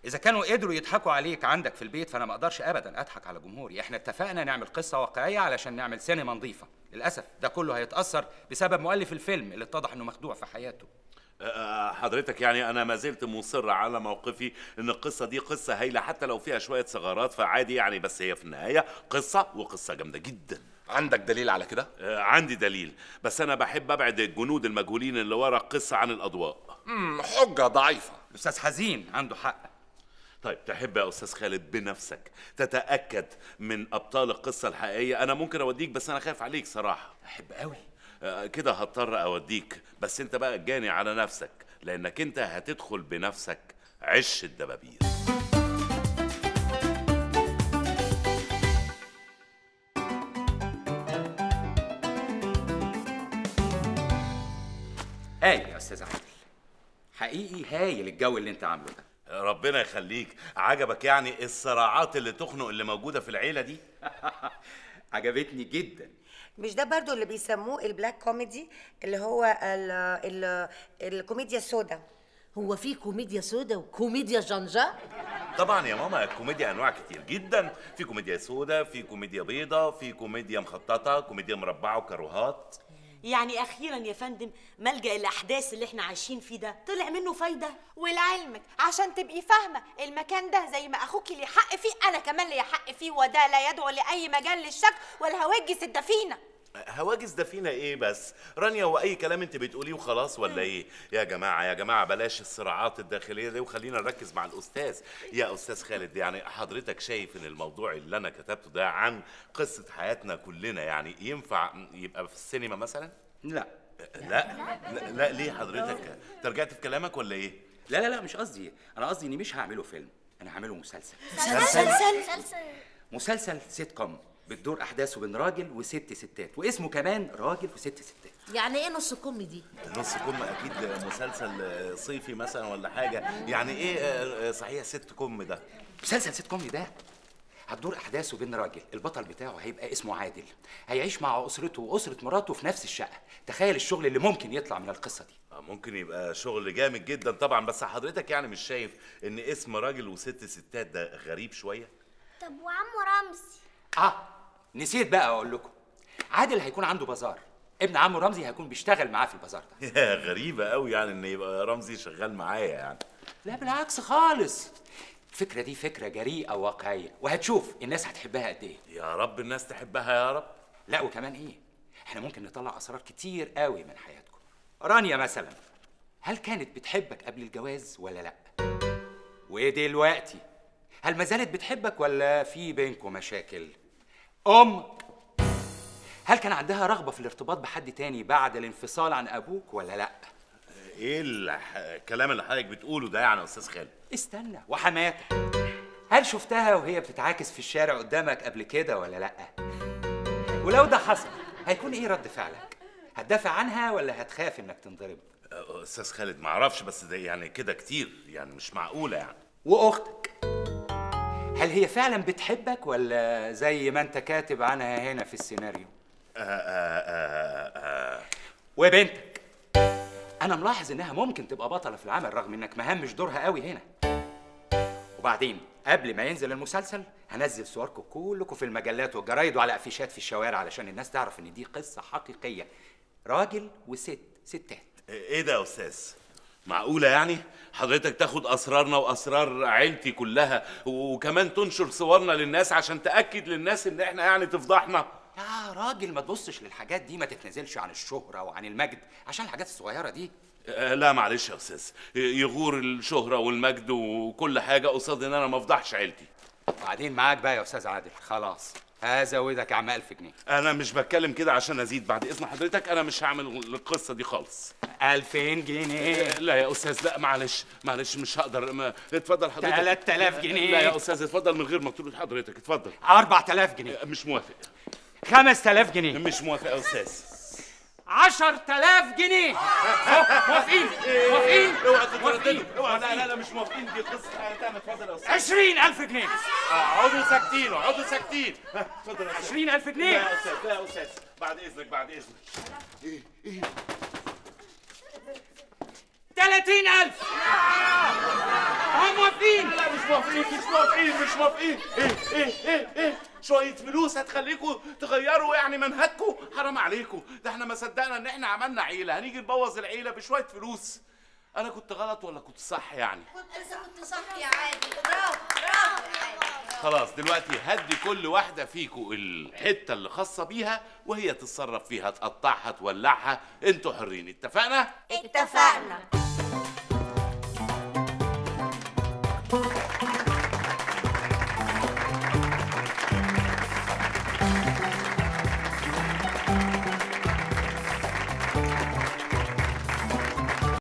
إذا كانوا قدروا يضحكوا عليك عندك في البيت فأنا ما أقدرش ابدا أضحك على جمهوري. إحنا اتفقنا نعمل قصة واقعية علشان نعمل سينما نظيفة. للأسف ده كله هيتأثر بسبب مؤلف الفيلم اللي اتضح إنه مخدوع في حياته. حضرتك يعني أنا ما زلت مصر على موقفي إن القصة دي قصة هايلة حتى لو فيها شوية ثغرات فعادي يعني بس هي في النهاية قصة وقصة جامدة جدا. عندك دليل على كده؟ آه، عندي دليل بس أنا بحب أبعد الجنود المجهولين اللي ورا القصة عن الأضواء. امم حجة ضعيفة. أستاذ حزين عنده حق. طيب تحب يا أستاذ خالد بنفسك تتأكد من أبطال القصة الحقيقية؟ أنا ممكن أوديك بس أنا خايف عليك صراحة. أحب قوي كده هضطر أوديك بس أنت بقى جاني على نفسك لأنك أنت هتدخل بنفسك عش الدبابير. هايل يا أستاذ عادل. حقيقي هايل الجو اللي أنت عامله ده. ربنا يخليك. عجبك يعني الصراعات اللي تخنق اللي موجودة في العيلة دي؟ عجبتني جدا. مش ده برضو اللي بيسموه ال black comedy اللي هو ال ال الكوميديا السوداء. هو في كوميديا سودا وكوميديا جنجا طبعا يا ماما الكوميديا أنواع كتير جدا. في كوميديا سوداء في كوميديا بيضاء في كوميديا مخططة كوميديا مربعة وكروهات. يعني أخيرا يا فندم ملجأ الأحداث اللي إحنا عايشين فيه ده. طلع منه فايدة. ولعلمك عشان تبقي فاهمة المكان ده زي ما اخوكي ليه حق فيه أنا كمان ليا حق فيه وده لا يدعو لأي مجال للشك ولا هواجس الدفينة. هواجس ده فينا إيه بس؟ رانيا واي كلام أنت بتقوليه وخلاص ولا إيه؟ يا جماعة يا جماعة بلاش الصراعات الداخلية دي وخلينا نركز مع الأستاذ. يا أستاذ خالد يعني حضرتك شايف إن الموضوع اللي أنا كتبته ده عن قصة حياتنا كلنا يعني ينفع يبقى في السينما مثلا؟ لا. لا. لا, لا ليه حضرتك؟ انت رجعت في كلامك ولا إيه؟ لا لا لا مش قصدي. أنا قصدي إني مش هعمله فيلم أنا هعمله مسلسل. مسلسل سيت كوم. بتدور أحداثه بين راجل وست ستات واسمه كمان راجل وست ستات. يعني إيه نص كوميدي نص كم أكيد مسلسل صيفي مثلا ولا حاجة. يعني إيه آه، صحيح ست كم ده؟ مسلسل سيت كوم ده. هتدور أحداثه بين راجل البطل بتاعه هيبقى اسمه عادل. هيعيش مع أسرته وأسرة مراته في نفس الشقة. تخيل الشغل اللي ممكن يطلع من القصة دي. آه، ممكن يبقى شغل جامد جدا طبعا بس حضرتك يعني مش شايف إن اسم راجل وست ستات ده غريب شوية؟ طب وعمو رمزي؟ آه نسيت بقى أقول لكم عادل هيكون عنده بازار ابن عمه رمزي هيكون بيشتغل معاه في البازار ده. يا غريبة قوي يعني إن يبقى رمزي شغال معايا يعني. لا بالعكس خالص. الفكرة دي فكرة جريئة وواقعية وهتشوف الناس هتحبها قد إيه. يا رب الناس تحبها يا رب. لا وكمان إيه؟ إحنا ممكن نطلع أسرار كتير قوي من حياتكم. رانيا مثلا هل كانت بتحبك قبل الجواز ولا لأ؟ وايه دلوقتي هل ما زالت بتحبك ولا في بينكم مشاكل؟ أم. هل كان عندها رغبة في الارتباط بحد تاني بعد الانفصال عن أبوك ولا لأ؟ إيه الح- الكلام اللي حضرتك بتقوله ده يعني يا أستاذ خالد؟ استنى وحماتك. هل شفتها وهي بتتعاكس في الشارع قدامك قبل كده ولا لأ؟ ولو ده حصل هيكون إيه رد فعلك؟ هتدافع عنها ولا هتخاف إنك تنضرب؟ آه، أستاذ خالد معرفش بس ده يعني كده كتير يعني مش معقولة يعني. وأختك. هل هي فعلا بتحبك ولا زي ما أنت كاتب عنها هنا في السيناريو؟ آه آه آه آه. وبنتك أنا ملاحظ إنها ممكن تبقى بطلة في العمل رغم إنك مهمش دورها قوي هنا. وبعدين قبل ما ينزل المسلسل هنزل صوركم كلكم في المجلات والجرايد وعلى أفيشات في الشوارع علشان الناس تعرف إن دي قصة حقيقية. راجل وست ستات. إيه ده يا أستاذ؟ معقولة يعني؟ حضرتك تاخد أسرارنا وأسرار عيلتي كلها وكمان تنشر صورنا للناس عشان تأكد للناس إن إحنا يعني تفضحنا. يا راجل ما تبصش للحاجات دي ما تتنزلش عن الشهرة وعن المجد عشان الحاجات الصغيرة دي. آه، لا معلش يا أستاذ. يغور الشهرة والمجد وكل حاجة قصاد إن أنا ما أفضحش عيلتي. وبعدين معاك بقى يا أستاذ عادل خلاص. هزودك يا عم 1000 جنيه. أنا مش بتكلم كده عشان أزيد بعد إذن حضرتك أنا مش هعمل القصة دي خالص. 2000 جنيه. لا يا أستاذ لا معلش معلش مش هقدر ما... اتفضل حضرتك. 3000 جنيه. لا يا أستاذ اتفضل من غير ما تقول حضرتك اتفضل. 4000 جنيه. مش موافق. 5000 جنيه. مش موافق يا أستاذ. 10000 جنيه موافقين موافقين اوعى تترددوا اوعى لا لا لا مش موافقين دي قصه حياتنا اتفضل يا أستاذ 20000 جنيه اقعدوا ساكتين اقعدوا ساكتين اتفضل يا أستاذ 20000 جنيه. لا يا أستاذ لا يا أستاذ بعد اذنك بعد اذنك إيه إيه 30000 هم موافقين لا مش موافقين مش موافقين مش موافقين إيه إيه إيه إيه شوية فلوس هتخليكوا تغيروا يعني منهجكوا؟ حرام عليكوا. ده إحنا ما صدقنا ان إحنا عملنا عيلة. هنيجي نبوظ العيلة بشوية فلوس. أنا كنت غلط ولا كنت صح يعني؟ كنت لسه كنت صح يا عادل. برافو برافو خلاص دلوقتي هدي كل واحدة فيكوا الحتة اللي خاصة بيها وهي تتصرف فيها تقطعها تولعها. أنتوا حرين. اتفقنا؟ اتفقنا.